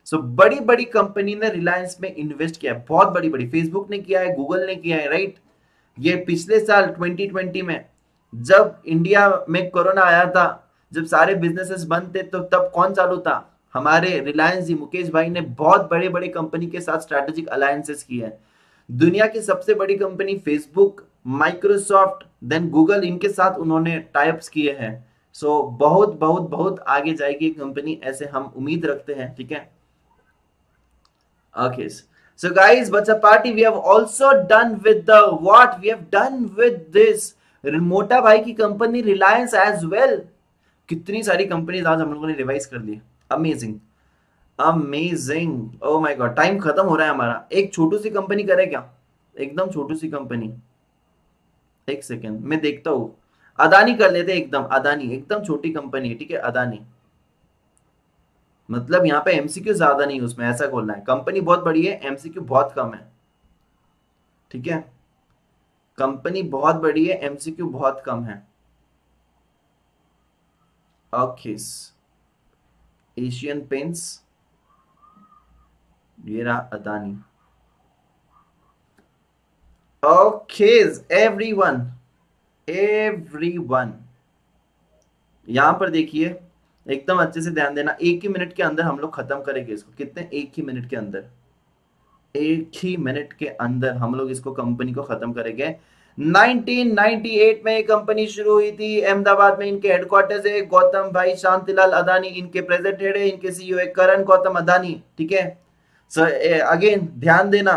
सो so, बड़ी बड़ी कंपनी ने रिलायंस में इन्वेस्ट किया है बहुत बड़ी बड़ी फेसबुक ने किया है गूगल ने किया है राइट ये पिछले साल 2020 में जब इंडिया में कोरोना आया था जब सारे बिजनेसेस बंद थे तो तब कौन चालू था? हमारे रिलायंस जी मुकेश भाई ने बहुत बड़े बड़े कंपनी के साथ स्ट्रैटेजिक अलायंसेस किए हैं। दुनिया की सबसे बड़ी company Facebook Microsoft then Google इनके साथ उन्होंने टाइप्स किए हैं। सो so, बहुत बहुत बहुत आगे जाएगी कंपनी ऐसे हम उम्मीद रखते हैं ठीक है? ओके सो गाइस बच्चा party we have also done with the what we have done with this मोटा भाई की कंपनी रिलायंस एज वेल कितनी सारी कंपनीज़ आज हम लोगों ने रिवाइज कर दी। Amazing amazing oh my god time खत्म हो रहा है हमारा। एक छोटू सी कंपनी करे क्या? एकदम छोटू सी कंपनी एक सेकेंड मैं देखता हूँ। अदानी कर लेते एकदम। अदानी। एकदम छोटी कंपनी है, ठीक है? अदानी। मतलब यहाँ पे एमसीक्यू ज़्यादा नहीं उसमें, ऐसा खोलना है। कंपनी बहुत बड़ी है एमसीक्यू बहुत कम है। ठीक है? कंपनी बहुत बड़ी है एमसीक्यू बहुत कम है। ओके एशियन पेंट्स ये रहा अदानी ओके एवरीवन एवरीवन यहाँ पर देखिए, एकदम अच्छे से ध्यान देना, एक ही मिनट के अंदर हम लोग खत्म करेंगे इसको। कितने? एक ही मिनट के अंदर। एक ही मिनट के अंदर हम लोग इसको कंपनी को खत्म करेंगे। 1998 में कंपनी शुरू हुई थी। अहमदाबाद में इनके हेडक्वार्टर्स है। गौतम भाई शांतिलाल अदानी इनके प्रेजेंट हेड है। इनके सीईओ है करण गौतम अदानी, ठीक है? सर अगेन ध्यान देना।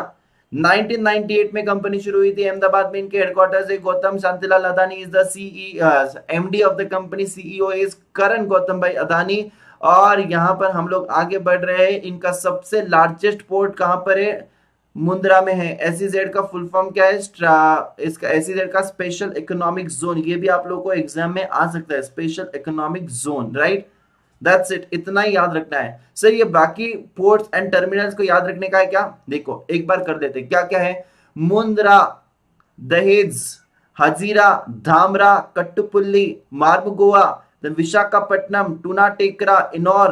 1998 में कंपनी शुरू हुई थी। अहमदाबाद में इनके हेडक्वार्टर्स है। Gautam Shantilal Adani is the CE MD of the company CEO is Karan Gautam भाई अदानी। और यहाँ पर हम लोग आगे बढ़ रहे हैं। इनका सबसे लार्जेस्ट पोर्ट कहाँ पर है? मुंद्रा में है। एसईजेड का फुल फॉर्म क्या है? स्ट्रा इसका एसईजेड का स्पेशल इकोनॉमिक जोन ये भी आप लोगों को एग्ज़ाम में आ सकता है। Special economic zone right that's it इतना ही याद रखना है। सर ये बाकी पोर्ट्स एंड टर्मिनल्स को याद रखने का है क्या? देखो, एक बार कर लेते क्या क्या है? Mundra, Dahej, Hazira, Dhamra, Kattupalli, Mormugao Visakhapatnam Tuna Tekra Ennore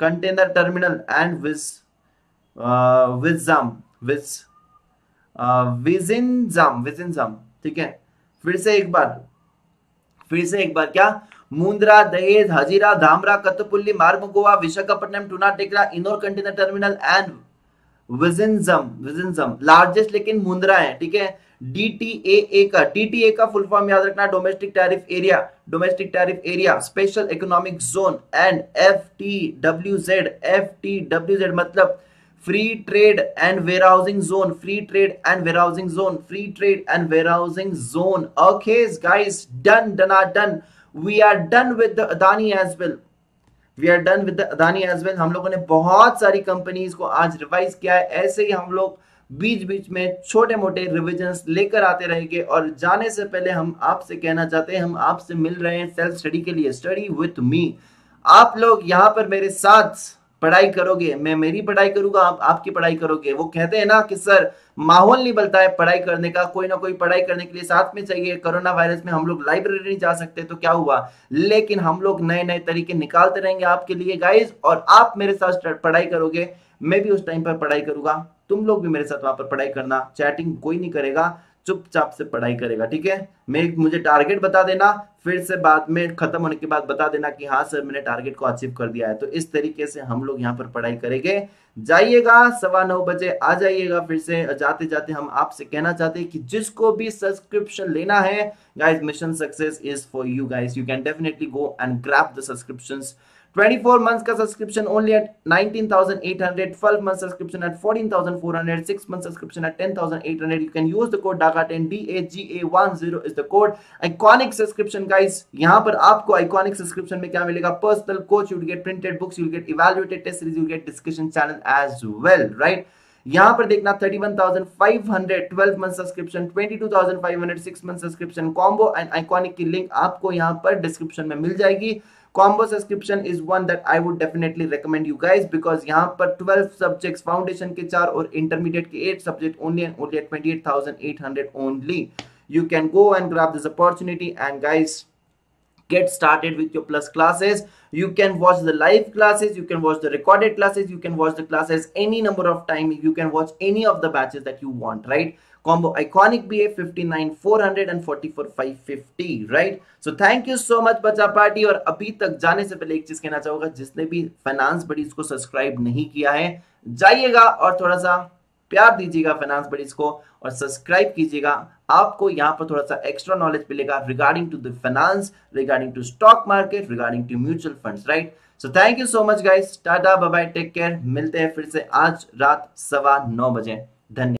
container terminal and Vizh Vizham Vizh Vizhinjam Vizhinjam ठीक है? फिर से एक बार, फिर से एक बार क्या? Mundra, Dahej, Hazira, Dhamra Kattupalli Mormugao, Visakhapatnam, Tuna, Tekra Ennore container terminal and Vizhinjam Vizhinjam largest लेकिन मुंद्रा है, ठीक है? डीटीए का डीटीए का फुल फॉर्म याद रखना domestic tariff area domestic tariff area special economic zone and F T W Z F T W Z मतलब free trade and warehousing zone free trade and warehousing zone free trade and warehousing zone okay guys done done done we are done with the adani as well हम लोगों ने बहुत सारी कंपनीज़ को आज रिवाइज किया है ऐसे ही हम लोग बीच बीच में छोटे मोटे रिविजन लेकर आते रहेंगे और जाने से पहले हम आपसे कहना चाहते हैं हम आपसे मिल रहे हैं सेल्फ स्टडी के लिए स्टडी विथ मी आप लोग यहाँ पर मेरे साथ पढ़ाई करोगे, मैं मेरी पढ़ाई करूँगा, आप, आपकी पढ़ाई करोगे। वो कहते हैं ना कि, सर, माहौल नहीं बनता है पढ़ाई करने का, कोई ना कोई पढ़ाई करने के लिए साथ में चाहिए। कोरोना वायरस में हम लोग लाइब्रेरी नहीं जा सकते। तो क्या हुआ? लेकिन हम लोग नए नए तरीके निकालते रहेंगे आपके लिए गाइज़ और आप मेरे साथ पढ़ाई करोगे। मैं भी उस टाइम पर पढ़ाई करूँगा। तुम लोग भी मेरे साथ वहाँ पर पढ़ाई करना। चैटिंग कोई नहीं करेगा। चुपचाप से पढ़ाई करेगा, ठीक है? मैं मुझे टारगेट बता देना, फिर से बाद में खत्म होने के बाद बता देना कि हाँ सर मैंने टारगेट को अचीव कर दिया है। तो इस तरीके से हम लोग यहाँ पर पढ़ाई करेंगे। जाइएगा, सवा नौ बजे आ जाइएगा, फिर से जाते जाते हम आपसे कहना चाहते हैं कि जिसको भी सब्सक्रिप्शन लेना है guys mission success is for you guys you can definitely go and grab the subscriptions 24 months का subscription only at 19,800, 12 months subscription at 14,400, 6 months subscription at 10,800. You can use the code DAGA10 DAGA10 is the code. Iconic subscription guys. यहाँ पर आपको iconic subscription में क्या मिलेगा? Personal coach, you'll get printed books, you'll get evaluated test series, you'll get discussion channel as well, right? यहाँ पर देखना 31,500 12 month subscription 22,500 6 month subscription combo and iconic की लिंक आपको यहाँ पर डिस्क्रिप्शन में मिल जाएगी combo subscription is one that I would definitely recommend you guys because यहाँ पर 12 subjects foundation के चार और intermediate के 8 subject only and only at 28,800 only you can go and grab this opportunity and guys get started with your plus classes you can watch the live classes you can watch the recorded classes you can watch the classes any number of time you can watch any of the batches that you want right Combo iconic ba 59 400 and 44 550 right? So, thank you so much बच्चा पार्टी और अभी तक जाने से पहले एक चीज़ कहना चाहूँगा, जिसने भी फाइनेंस बडीज को सब्सक्राइब नहीं किया है, जाइएगा और थोड़ा सा प्यार दीजिएगा फाइनेंस बडीज को और सब्सक्राइब कीजिएगा। आपको यहाँ पर थोड़ा सा एक्स्ट्रा नॉलेज मिलेगा regarding to the finance regarding to stock market regarding to mutual funds right so thank you so much guys tata bye take care मिलते हैं फिर से आज रात सवा नौ बजे। धन्यवाद